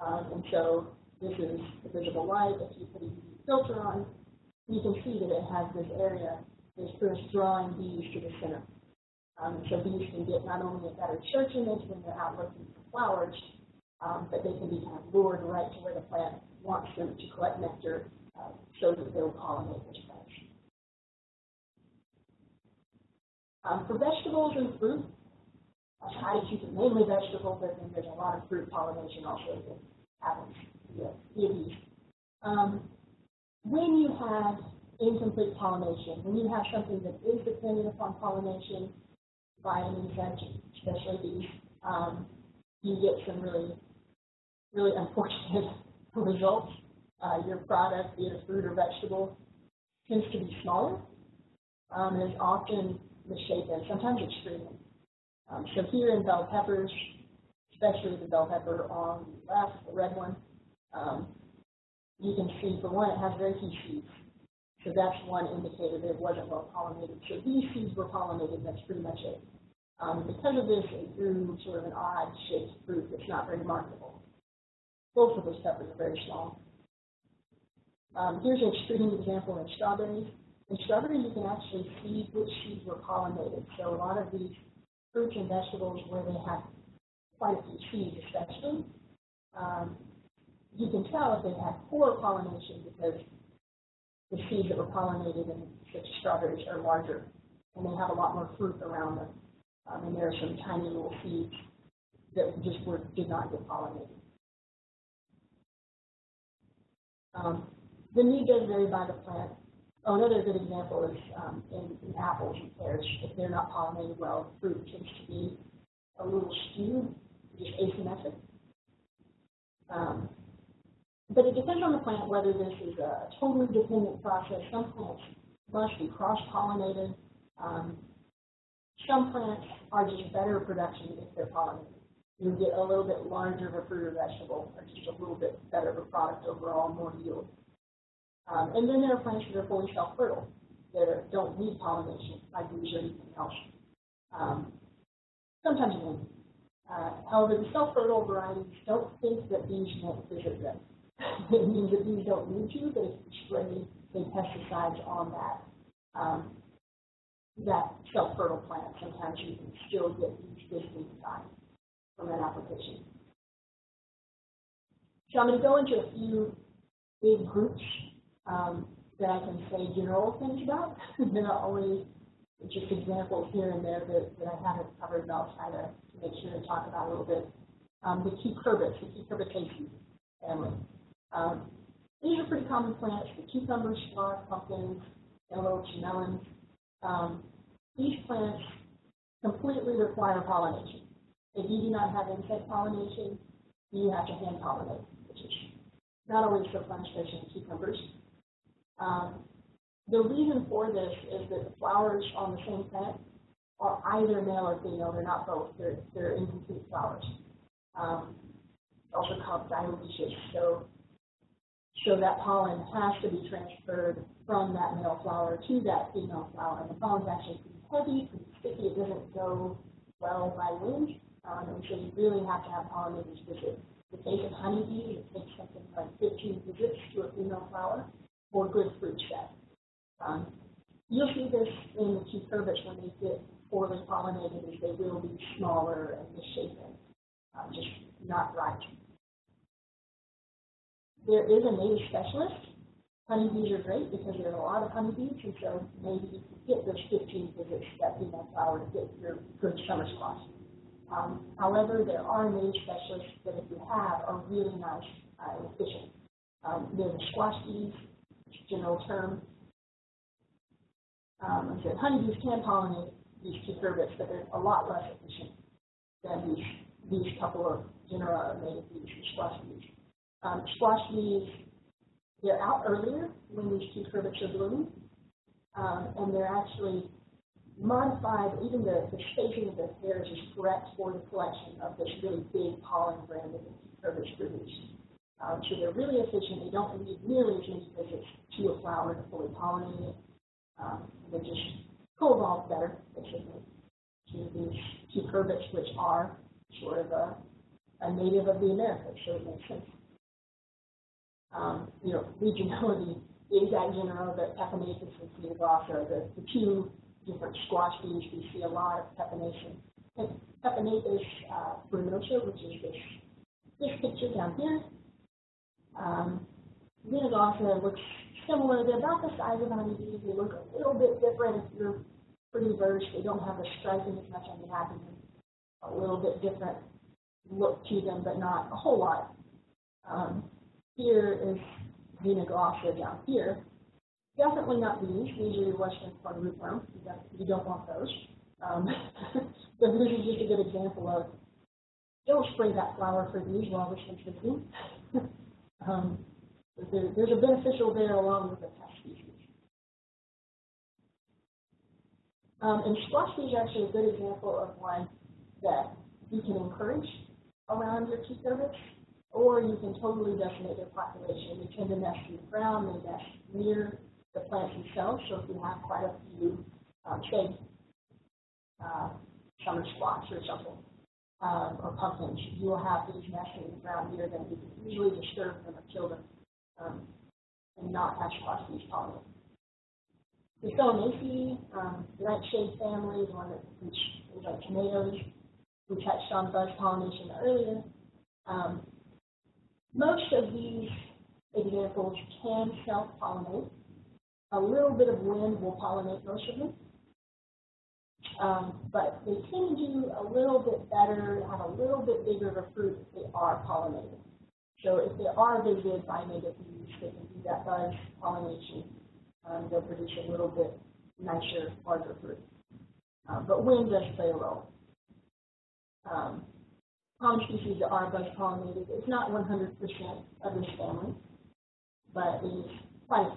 Um, and so this is the visible light. If you put a filter on, you can see that it has this area that's first drawing bees to the center. Um, so bees can get not only a better search image when they're out looking for flowers, um, but they can be kind of lured right to where the plant wants them to collect nectar uh, so that they'll pollinate those plants. Um, for vegetables and fruit, I try to keep it mainly vegetable, but then there's a lot of fruit pollination also that happens bees. Um, when you have incomplete pollination, when you have something that is dependent upon pollination an insect, especially bees, um, you get some really, really unfortunate results. Uh, your product, be it a fruit or vegetable, tends to be smaller um, and is often misshapen, sometimes extremely. Um, so here in bell peppers, especially the bell pepper on the left, the red one, um, you can see, for one, it has very few seeds. So that's one indicator that it wasn't well pollinated. So these seeds were pollinated, that's pretty much it. Um, because of this, it grew sort of an odd shaped fruit that's not very marketable. Both of those peppers are very small. Um, here's an extreme example in strawberries. In strawberries, you can actually see which seeds were pollinated. So a lot of these fruits and vegetables where they have quite a few seeds especially, um, you can tell if they had poor pollination because the seeds that were pollinated in such strawberries are larger and they have a lot more fruit around them. Um, and there are some tiny little seeds that just were, did not get pollinated. Um, the need does vary by the plant. Oh, another good example is um, in, in apples and pears. If they're not pollinated well, fruit tends to be a little skewed, just asymmetric. Um, but it depends on the plant whether this is a totally dependent process. Some plants must be cross-pollinated. Um, some plants are just better production if they're pollinated. You get a little bit larger of a fruit or vegetable, or just a little bit better of a product overall, more yield. Um, and then there are plants that are fully self-fertile, that don't need pollination by bees or anything else. Um, sometimes wind. Uh, however, the self-fertile varieties don't think that bees won't visit them. it means that bees don't need to, but you spray say pesticides on that um, that self-fertile plant, sometimes you can still get bees visiting time from that application. So I'm going to go into a few big groups um, that I can say general things about. They're not only just examples here and there that, that I haven't covered, but I'll try to, to make sure to talk about a little bit. Um, the cucurbits, the cucurbitaceae family. Um, these are pretty common plants, the cucumbers, squash, pumpkins, cantaloupe, melons. Um, these plants completely require pollination. If you do not have insect pollination, you have to hand pollinate, which is not always for fun, especially in cucumbers. Um, the reason for this is that the flowers on the same plant are either male or female. They're not both. They're, they're incomplete flowers. Um, also called dioecious. So, so that pollen has to be transferred from that male flower to that female flower. And the pollen's actually pretty heavy, pretty sticky. It doesn't go well by wind. Um, and so you really have to have pollinators visit. The case of honeybees, it takes something like 15 visits to a female flower for good fruit set. Um, you'll see this in the cucurbits when they get poorly pollinated, they will be smaller and misshapen, uh, just not right. There is a native specialist. Honeybees are great because there are a lot of honeybees, and so maybe you can get those 15 visits that female flower to get your good summer squash. Um, however, there are native specialists that if you have are really nice uh, efficient. Um, they're the squash bees, general term. Um, said honeybees can pollinate these cucurbits, but they're a lot less efficient than these these couple of genera of native bees, the squash bees. Um, squash bees, they're out earlier when these cucurbits are blooming, um, and they're actually modified, even the, the spacing of the hairs is correct for the collection of this really big pollen gland that the cucurbits produce. Um, so they're really efficient. They don't need nearly as many visits to a flower to fully pollinate it. Um, they just co-evolve better, basically, to these cucurbits, which are sort of a, a native of the Americas, so it makes sense. Um, you know, regionality, the exact genera, the Peponapis and Xenoglossa, the, the two different squash beans, we see a lot of peponation. And Peponapis uh, pruinosa, which is this, this picture down here, um, looks similar. They're about the size of honeybees. They look a little bit different if you're pretty versed. They don't have the striping as much on the abdomen. A little bit different look to them, but not a whole lot. Um, here is Xenoglossa down here. Definitely not these. These are your western corn rootworm. You don't, you don't want those. Um, but this is just a good example of don't spray that flower for these while this one's visiting. um, there, there's a beneficial there along with the pest species. Um, and squash are actually a good example of one that you can encourage around your cucurbits, or you can totally decimate their population. They tend to nest in the ground, they nest near the plants themselves, so if you have quite a few, um, say, uh, summer squash or something, um, or pumpkins, you will have these nesting in the ground near them. You can easily disturb them or kill them um, and not have squash bees pollinate. the Solanaceae, um, family, the one that which is like tomatoes, we touched on buzz pollination earlier. Um, most of these examples can self-pollinate. A little bit of wind will pollinate most of them. Um, but they tend to do a little bit better, have a little bit bigger of a fruit if they are pollinated. So if they are visited by native bees, they can do that buzz pollination. Um, they'll produce a little bit nicer, larger fruit. Um, but wind does play a role. Um, common species that are buzz pollinated, it's not 100% of this family, but a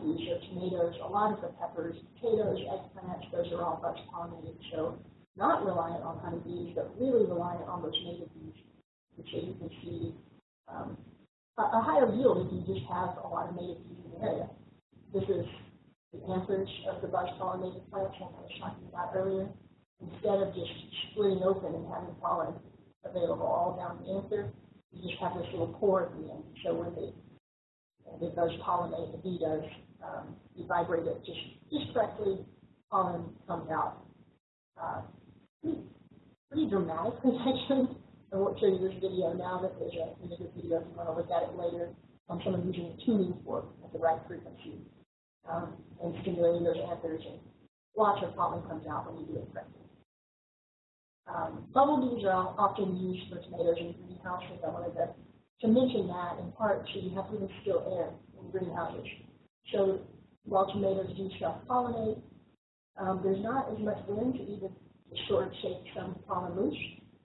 few. So tomatoes, a lot of the peppers, potatoes, eggplants, those are all buzz pollinated. So not reliant on honeybees, but really reliant on those native bees, which you can see um, a, a higher yield if you just have a lot of native bees in the area. This is the anthers of the buzz pollinated plants like I was talking about earlier. Instead of just splitting open and having pollen available all down the anther, you just have this little pore at the end. So when they it does pollinate, the bee does, um, you vibrate it just, just correctly, pollen comes out. Uh, pretty, dramatically, actually. I won't show you this video now, but there's a, there's video if you want to look at it later on someone using a tuning fork at the right frequency um, and stimulating those anthers, and lots of pollen comes out when you do it correctly. Um, bumblebees are often used for tomatoes in greenhouses. I wanted to to mention that in part so you have to instill air in greenhouses. So while tomatoes do self-pollinate, um, there's not as much wind to even sort of shake some pollen loose.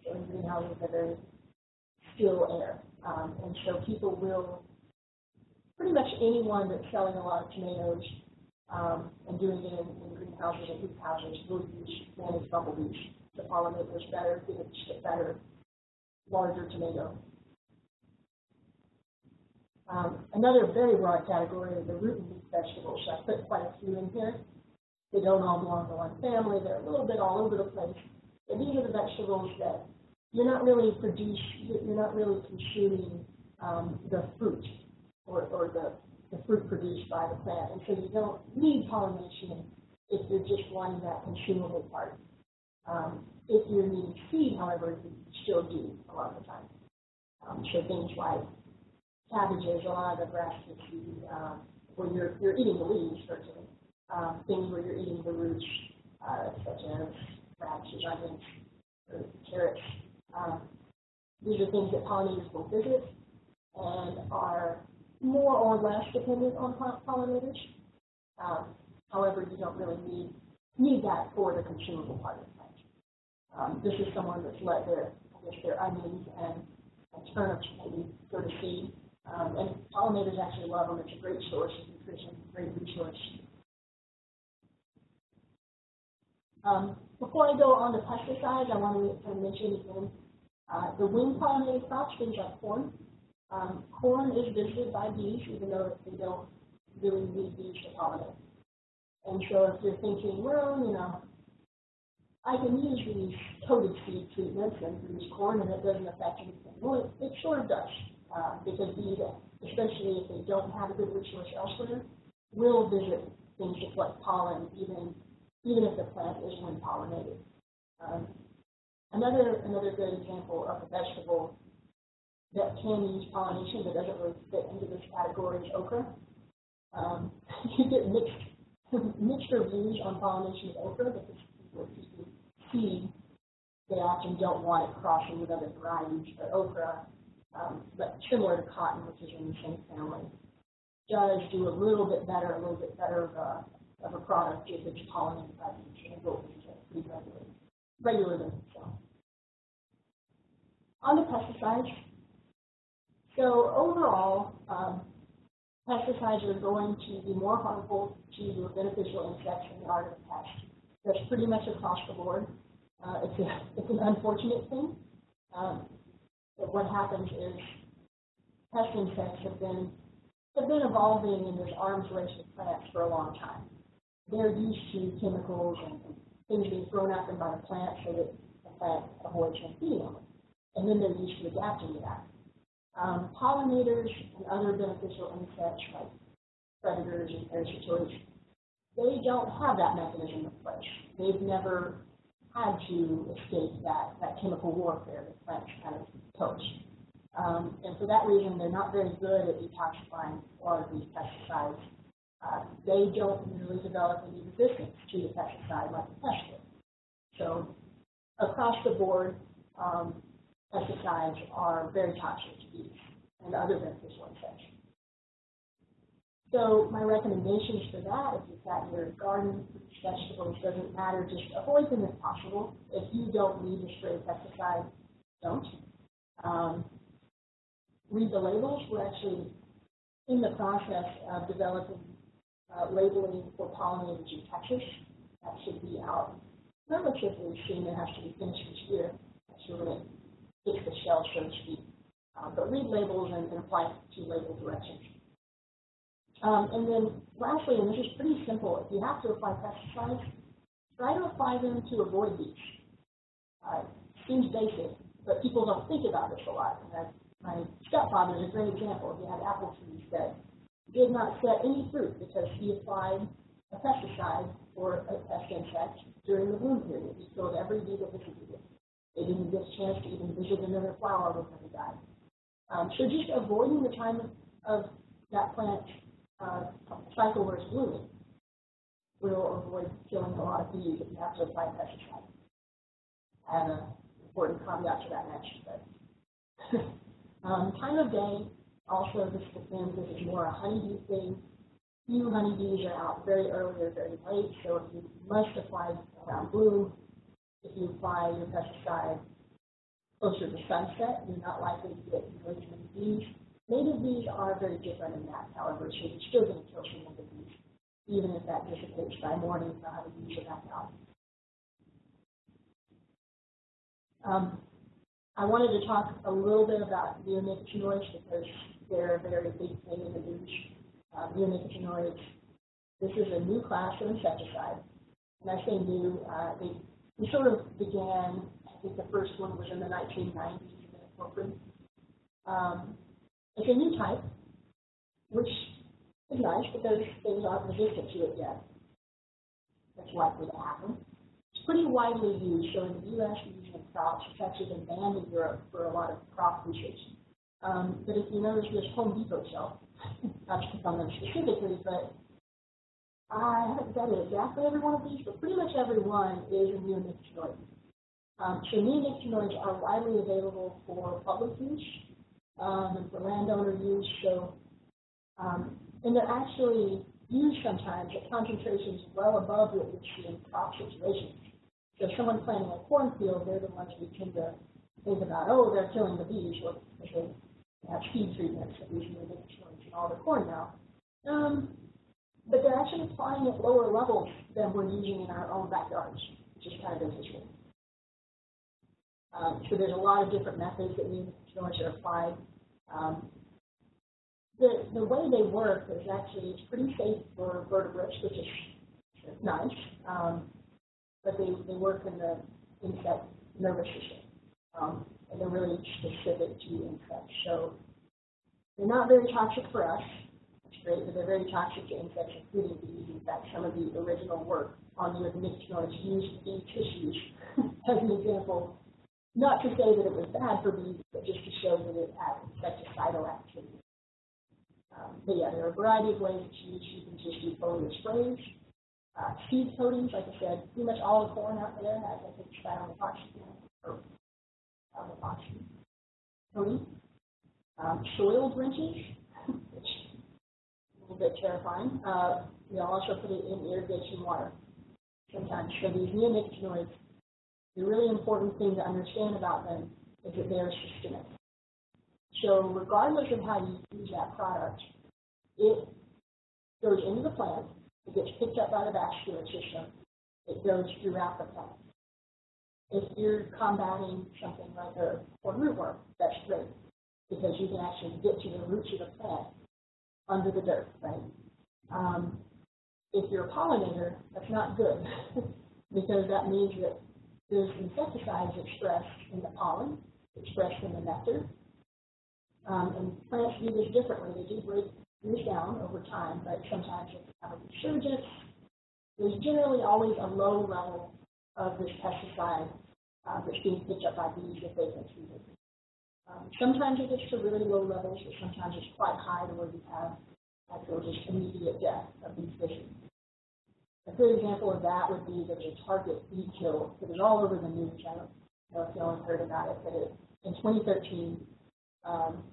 So in greenhouses, they're very still air. Um, and so people will, pretty much anyone that's selling a lot of tomatoes um, and doing it in, in greenhouses and hoop houses will use managed bumblebees to pollinate pollinators better, get a better, larger tomato. Um, another very broad category is the root and leaf vegetables. I put quite a few in here. They don't all belong to one family. They're a little bit all over the place. But these are the vegetables that you're not really produce, you're not really consuming um, the fruit or, or the, the fruit produced by the plant. And so you don't need pollination if you're just wanting that consumable part. Um, if you're needing seed, however, you still do a lot of the time. Um, so things like cabbages, a lot of the grass that you, um, where you're, you're eating the leaves, virtually. Um, things where you're eating the roots, uh, such as radishes, onions, or carrots. Um, these are things that pollinators will visit and are more or less dependent on pollinators. Um, however, you don't really need need that for the consumable part of. Um, this is someone that's let their, I guess, their onions and, and turnips maybe go to seed um, and pollinators actually love them. It's a great source of nutrition, great resource. Um, before I go on to pesticides, I want to mention again uh, the wind pollinated crops, things like corn. Um, corn is visited by bees, even though they don't really need bees to pollinate. And so if you're thinking, well, you know, I can use these coated seed treatments and produce corn and it doesn't affect anything. Well, it, it of does uh, because these, especially if they don't have a good resource elsewhere, will visit things to collect pollen, even even if the plant is wind pollinated. Um, another another good example of a vegetable that can use pollination but doesn't really fit into this category is okra. Um, you get mixed mixed reviews on pollination of okra because people are They often don't want it crossing with other varieties, but okra um, but similar to cotton, which is in the same family, does do a little bit better, a little bit better of a, of a product if it's pollinated by bees, and pretty regularly, regularly. On the pesticides, so overall, um, pesticides are going to be more harmful to your beneficial insects than they are to the pest. That's pretty much across the board. Uh, it's, an unfortunate thing. Um, but what happens is pest insects have been have been evolving in this arms race with plants for a long time. They're used to chemicals and things being thrown at them by the plant so that the plant avoids them feeding on them. And then they're used to adapting to that. Um, pollinators and other beneficial insects like predators and parasitoids they don't have that mechanism in place. They've never had to escape that, that chemical warfare that plants kind of pose. Um, and for that reason, they're not very good at detoxifying of these pesticides. Uh, they don't usually develop any resistance to the pesticide like the pest would. So across the board, um, pesticides are very toxic to bees and other beneficial insects. So my recommendations for that, if you've got your garden, vegetables, doesn't matter, just avoid them if possible. If you don't need to spray pesticide, don't. Um, read the labels. We're actually in the process of developing uh, labeling for pollinators in Texas. That should be out relatively soon. It has to be finished this year. So hits the shelf, so to speak. Uh, but read labels and, and apply to label directions. Um, and then lastly, and this is pretty simple, if you have to apply pesticides, try to apply them to avoid these. Uh, seems basic, but people don't think about this a lot. And my stepfather is a great example. He had apple trees that did not set any fruit because he applied a pesticide or a pest insect during the bloom period. He killed every bee that visited it. They didn't get a chance to even visit another flower before they died. Um, so just avoiding the time of, of that plant uh, cycle where it's will avoid killing a lot of bees if you have to apply pesticide. I have an important caveat to that next, but um, time of day also this depends. This is more a honeybee thing. Few honeybees are out very early or very late, so if you must apply around bloom, if you apply your pesticide closer to sunset, you're not likely to get really many bees. Native bees are very different in that, however, so you're still going to kill native bees, even if that dissipates by morning, the honeybees are back out. Um, I wanted to talk a little bit about neonicotinoids because they're a very big thing in the news. Uh, neonicotinoids, this is a new class of insecticide. And I say new, uh, they, they sort of began, I think the first one was in the 1990s in corporate. Um, it's a new type, which is nice because things aren't resistant to it yet. That's likely to happen. It's pretty widely used, so in the U.S. we use it in crops. It's actually been banned in Europe for a lot of crop research. Um, but if you notice this Home Depot shelf, not to pick on them specifically, but I haven't studied exactly every one of these, but pretty much every one is a neonicotinoid. Um, so neonicotinoids are widely available for public use um, and for landowner use. So, um, and they're actually used sometimes at concentrations well above what we see in crop situations. So if someone planting a cornfield, they're the ones we tend to think about, oh, they're killing the bees, or they have seed treatments that we neonicotinoids in all the corn now. Um, but they're actually applying at lower levels than we're using in our own backyards, which is kind of interesting. Um, so there's a lot of different methods that neonicotinoids are applied. Um, the, the way they work is actually, it's pretty safe for vertebrates, which is nice, um, but they, they work in the insect nervous system. Um, and they're really specific to insects. So they're not very toxic for us. That's great, but they're very toxic to insects, including bees. In fact, some of the original work on the nicotinoids used bee tissues as an example not to say that it was bad for bees, but just to show that it had insecticidal activity. Um, but yeah, there are a variety of ways to use. You can just do foliar sprays. Uh, seed coatings, like I said, pretty much all the corn out there has, I think, spiromethoxy or um, epoxy coating. Um, soil drenches, which is a little bit terrifying. Uh, also put it in irrigation water sometimes. So these neonicotinoids the really important thing to understand about them is that they are systemic. So regardless of how you use that product, it goes into the plant, it gets picked up by the vascular system, it goes throughout the plant. If you're combating something like a rootworm, that's great, because you can actually get to the roots of the plant under the dirt, right? Um, if you're a pollinator, that's not good, because that means that there's insecticides expressed in the pollen, expressed in the nectar. Um, and plants do this differently. They do break these down over time, but sometimes they have a resurgence, there's generally always a low level of this pesticide uh, that's being picked up by bees if they've been treated. Um, sometimes it gets to really low levels, but sometimes it's quite high to where you have actual just immediate death of these fishes. A good example of that would be the target bee kill that is all over the news. I don't know if y'all have heard about it, but it, in 2013, um,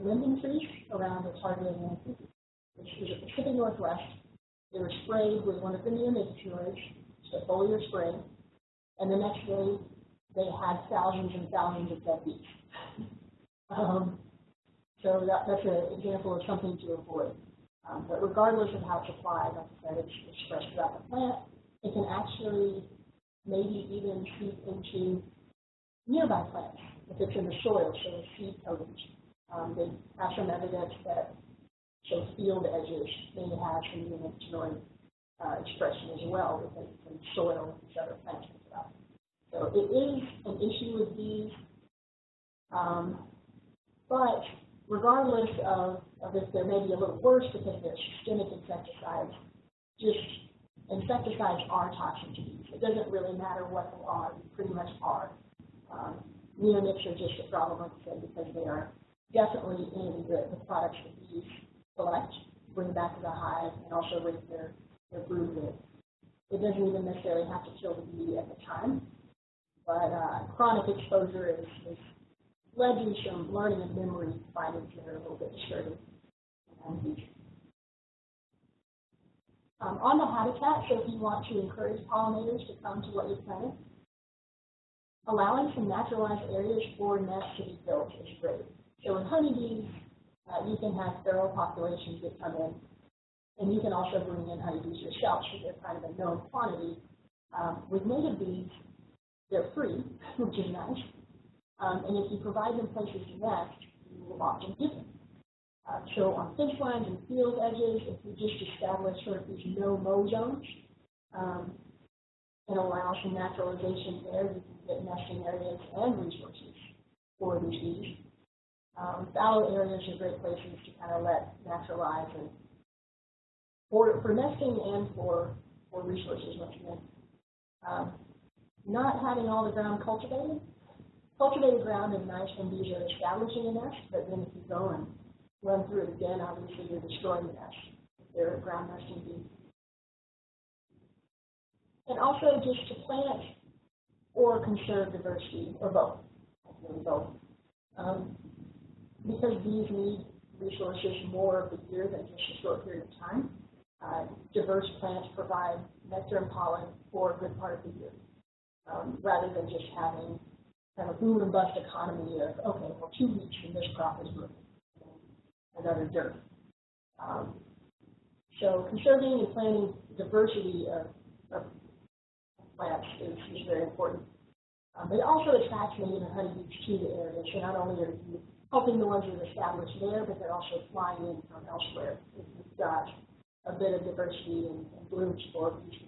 linden trees around the target Atlantic, which is the Pacific Northwest. They were sprayed with one of the neonicotinoids, a foliar spray, and the next day they had thousands and thousands of dead bees. um, so that, that's an example of something to avoid. Um, but regardless of how it's applied, like I said, it's expressed throughout the plant. It can actually maybe even seep into nearby plants if it's in the soil, so the seed coatings. Um, they have some evidence that so field edges may have some neonicotinoid uh, expression as well because it's in soil and other plants and stuff. So it is an issue with bees, um, but regardless of, of if they're maybe a little worse because they're systemic insecticides, just insecticides are toxic to bees. It doesn't really matter what they are, they pretty much are. Um, neonics are just a problem, like I said, because they are definitely in the, the products that bees collect, bring back to the hive, and also raise their, their brood with. It doesn't even necessarily have to kill the bee at the time, but uh, chronic exposure is, is led to learning and memory findings that are a little bit disturbing. Um, on the habitat, so if you want to encourage pollinators to come to what you're planting, allowing some naturalized areas for nests to be built is great. So in honeybees, uh, you can have feral populations that come in, and you can also bring in honeybees yourself, so they're kind of a known quantity. Um, with native bees, they're free, which is nice. Um, and if you provide them places to nest, you will often get them. Uh, so on fence lines and field edges, if you just establish sort of these no-mow zones um, and allow some naturalization there, you can get nesting areas and resources for these bees. Um, fallow areas are great places to kind of let naturalize and for, for nesting and for, for resources once again. Um, not having all the ground cultivated. Cultivated ground is nice when bees are establishing a nest, but then if you go and run through it again, obviously you're destroying the nest they're ground nesting bee. And also just to plant or conserve diversity, or both, actually both. Um, because bees need resources more of the year than just a short period of time, uh, diverse plants provide nectar and pollen for a good part of the year um, rather than just having kind of boom and bust economy of, okay, well, two weeks and this crop is moving, another dirt. Um, so conserving and planting diversity of, of plants is, is very important. Um, but it also attracts native honeybees to the area. So not only are you helping the ones are established there, but they're also flying in from elsewhere. If you've got a bit of diversity and, and blooms for bees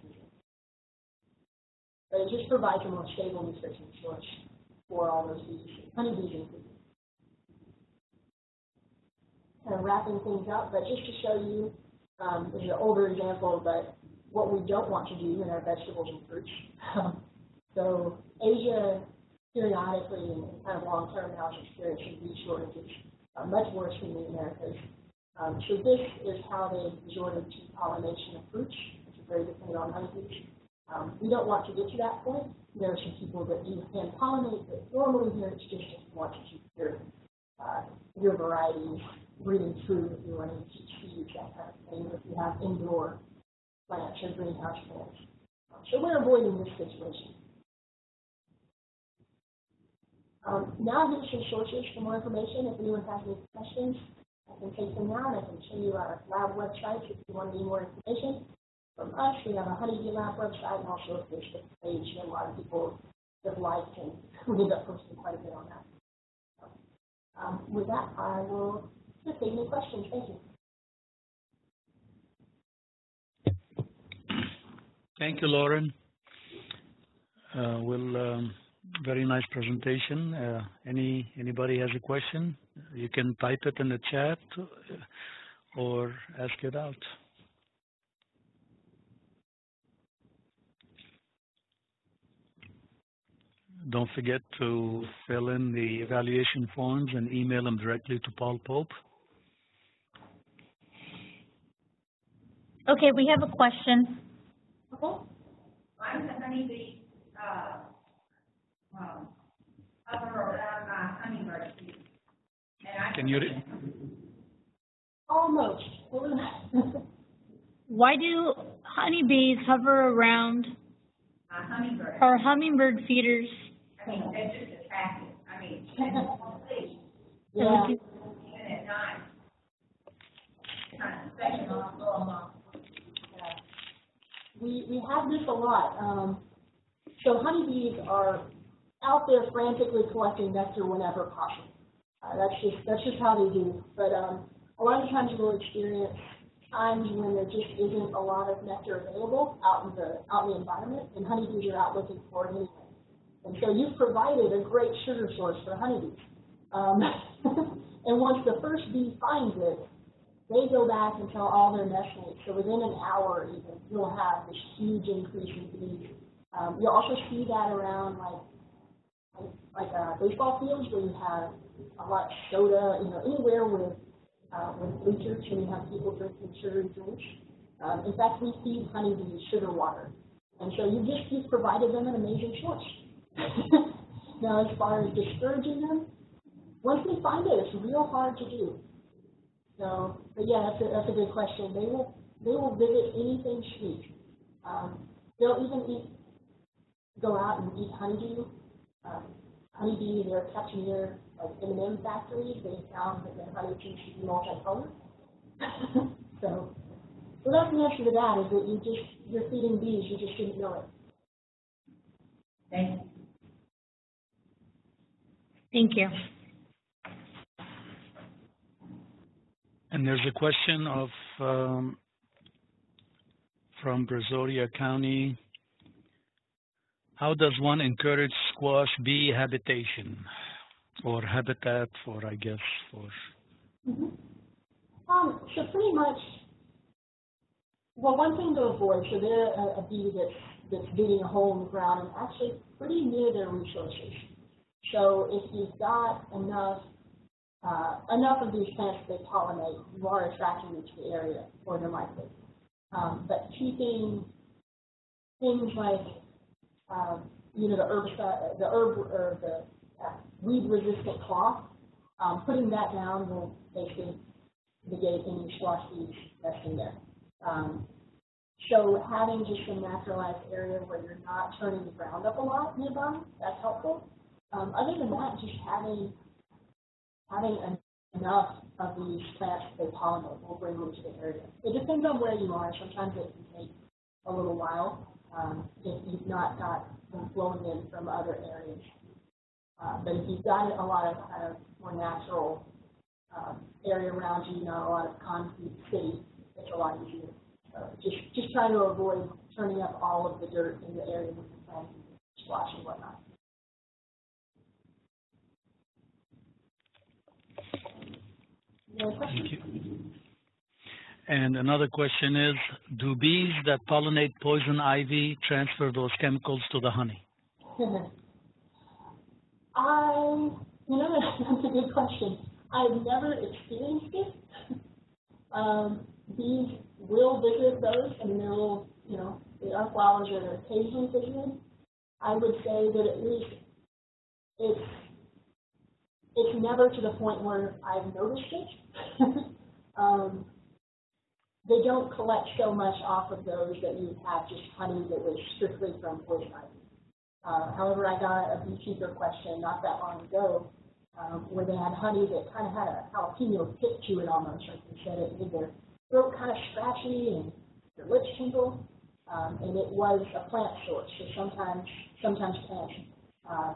but it just provides a more stable nutrition source for all those bees, honeybees. Kind of wrapping things up, but just to show you, um, this is an older example, but what we don't want to do in our vegetables and fruits. so Asia periodically and kind of long term now is experiencing bee shortages, uh, much worse than the Americas. Um, so this is how they resorted to pollination of fruits, which is very dependent on honeybees. Um, we don't want to get to that point. There are some people that do hand pollinate, but normally here it's just want to keep your uh, your varieties breeding true, if you're want to seeds, that kind of thing, if you have indoor plants or greenhouse plants. Um, so we're avoiding this situation. Um, now here's some sources for more information. If anyone has any questions, I can take them now and I can show you our lab website if you want any more information from us. We have a Honeybee Lab website and also a Facebook page, and a lot of people have liked, and we end up posting quite a bit on that. Um, with that, I will just take any questions. Thank you. Thank you, Lauren. Uh, we'll, um, very nice presentation. Uh, any anybody has a question, you can type it in the chat or ask it out. Don't forget to fill in the evaluation forms and email them directly to Paul Pope. Okay, we have a question. Okay? I'm the honeybee, uh, um, hover around my hummingbird. And I. Can you, re- Almost. Why do honeybees hover around hummingbird, our hummingbird feeders? Mean, they're just attractive, I mean, see, Yeah. even at night. Kind of second off, go along. We, we have this a lot. Um, so honeybees are out there frantically collecting nectar whenever possible. Uh, that's just, that's just how they do. But, um, a lot of times we'll experience times when there just isn't a lot of nectar available out in the, out in the environment, and honeybees are out looking for it anyway. And so you've provided a great sugar source for honeybees. Um, and once the first bee finds it, they go back and tell all their nestmates. So within an hour, even you'll have this huge increase in bees. Um, you'll also see that around like like, uh, baseball fields where you have a lot of soda. You know, anywhere with uh, with bleachers when you have people drinking sugary drinks. Um, in fact, we feed honeybees sugar water, and so you just you've provided them an amazing source. Now, as far as discouraging them, once they find it, it's real hard to do. So, but yeah, that's a, that's a good question. They will, they will visit anything sweet. Um, they'll even eat, go out and eat honeydew. Um, honeybee, they're kept near like M&M factories. They found that their honey seems to be multicolored. so, so that's the answer to that is that you just, you're feeding bees, you just didn't know it. Thank you. Thank you. and there's a question of, um, from Brazoria County. How does one encourage squash bee habitation? Or habitat for, I guess, for, Mhm. Um, so pretty much, well, one thing to avoid, so they're a, a bee that's, that's digging a hole in the ground and actually pretty near their resources. So if you've got enough, uh, enough of these plants that pollinate, you are attracting them to the area more than likely. Um, but keeping things like, um, you know, the herbicide, the herb, or the uh, weed-resistant cloth, um, putting that down will basically negate any squash bees nesting there. Um, so having just a naturalized area where you're not turning the ground up a lot nearby, that's helpful. Um, other than that, just having having en- enough of these plants that pollinate will bring them to the area. It depends on where you are. Sometimes it can take a little while um, if you've not got them flowing in from other areas. Uh, but if you've got a lot of kind of more natural um, area around you, not a lot of concrete city, it's a lot easier. So just just try to avoid turning up all of the dirt in the area where you're planting squash and whatnot. Thank you. And another question is, do bees that pollinate poison ivy transfer those chemicals to the honey? I, you know, that's a good question. I've never experienced it. Um, bees will visit those and they'll, you know, they are flowers that are occasionally visited. I would say that at least it's, it's never to the point where I've noticed it. um, they don't collect so much off of those that you have just honey that was strictly from poison ivy. Uh, however, I got a beekeeper question not that long ago, um, where they had honey that kind of had a jalapeno kick to it almost, like they said, it made their throat kind of scratchy and their lips tingle, um, and it was a plant source. So sometimes, sometimes plants, uh,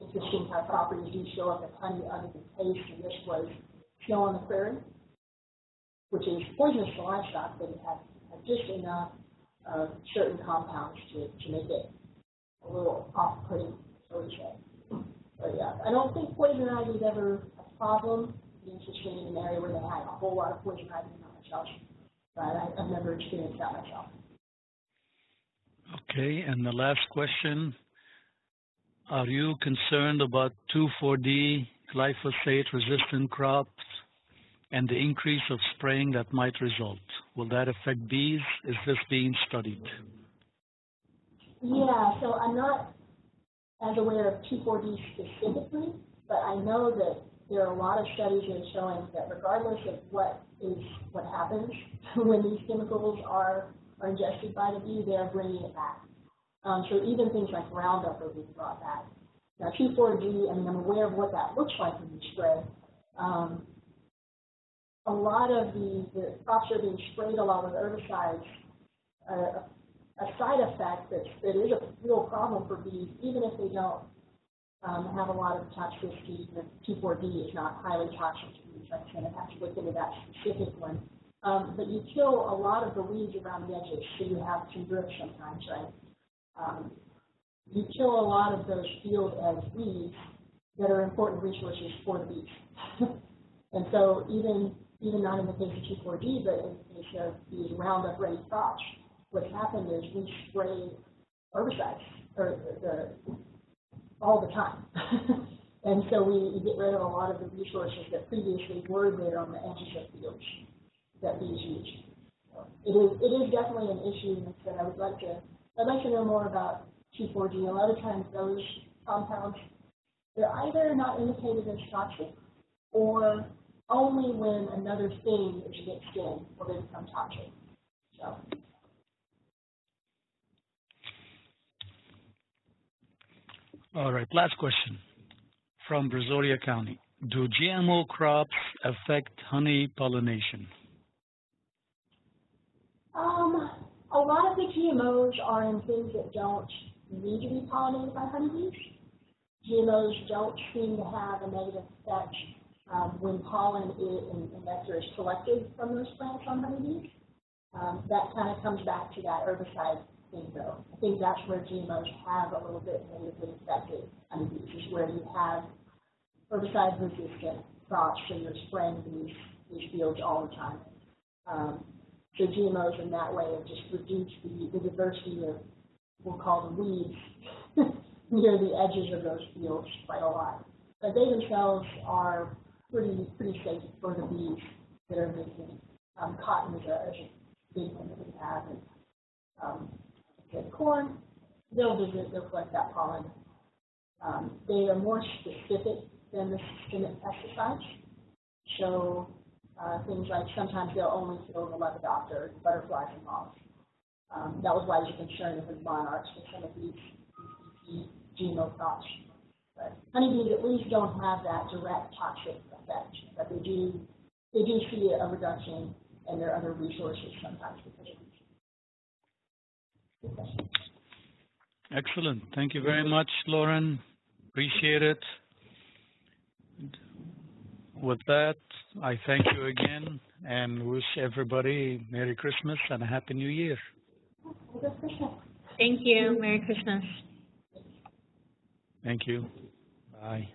interesting how properties do show up as honey other than taste, and this was snow on the prairie, which is poisonous to livestock, but it had, just enough of certain compounds to, to make it a little off-putting, so to say. But yeah, I don't think poison ivy is ever a problem. It's interesting in an area where they had a whole lot of poison ivy, not much else. But I, I've never experienced that myself. Okay, and the last question, are you concerned about 2,4-D glyphosate-resistant crops and the increase of spraying that might result? Will that affect bees? Is this being studied? Yeah, so I'm not as aware of 2,4-D specifically, but I know that there are a lot of studies that are showing that regardless of what is, what happens when these chemicals are, are ingested by the bee, they are bringing it back. Um, so even things like Roundup are being brought back. Now 2,4-D, I mean, I'm aware of what that looks like when you spray. Um, a lot of the, the crops are being sprayed along with herbicides. Uh, a side effect that, that is a real problem for bees, even if they don't um, have a lot of toxicity. The 2,4-D is not highly toxic to bees. Like I said, I have to look into that specific one. Um, but you kill a lot of the weeds around the edges, so you have some drift sometimes, right? Um, you kill a lot of those field edge weeds that are important resources for the bees. and so even even not in the case of 2,4-D, but in the case of the Roundup Ready crops, what's happened is we spray herbicides or the, all the time. and so we, we get rid of a lot of the resources that previously were there on the edges of fields that bees use. It is it is definitely an issue that I would like to I'd like to know more about 2,4-D. A lot of times those compounds they're either not indicated as toxic or only when another thing is mixed in will they become toxic. So All right, last question from Brazoria County. Do GMO crops affect honey pollination? Um, a lot of the GMOs are in things that don't need to be pollinated by honeybees. GMOs don't seem to have a negative effect um, when pollen is, and, and nectar is collected from those plants on honeybees. Um, that kind of comes back to that herbicide thing, though. I think that's where GMOs have a little bit negatively affected honeybees, is where you have herbicide-resistant crops, so you're spraying these, these fields all the time. Um, so GMOs in that way have just reduced the, the diversity of, we'll call them weeds, near the edges of those fields quite a lot. But they themselves are pretty pretty safe for the bees that are making. Um, cotton is a, is a big one that we have, and um, the corn, they'll visit, they'll collect that pollen. Um, they are more specific than the systemic pesticides. So uh, things like sometimes they'll only kill the lepidoptera, butterflies and moths. Um, that was why there's a concern with monarchs with some of these, GMO crops. But honeybees at least don't have that direct toxic effect, but they do they do see a reduction in their other resources sometimes because of these. Excellent. Thank you very much, Lauren. Appreciate it. With that, I thank you again and wish everybody Merry Christmas and a Happy New Year. Well, good Christmas. Thank you. Merry Christmas. Thank you. Bye.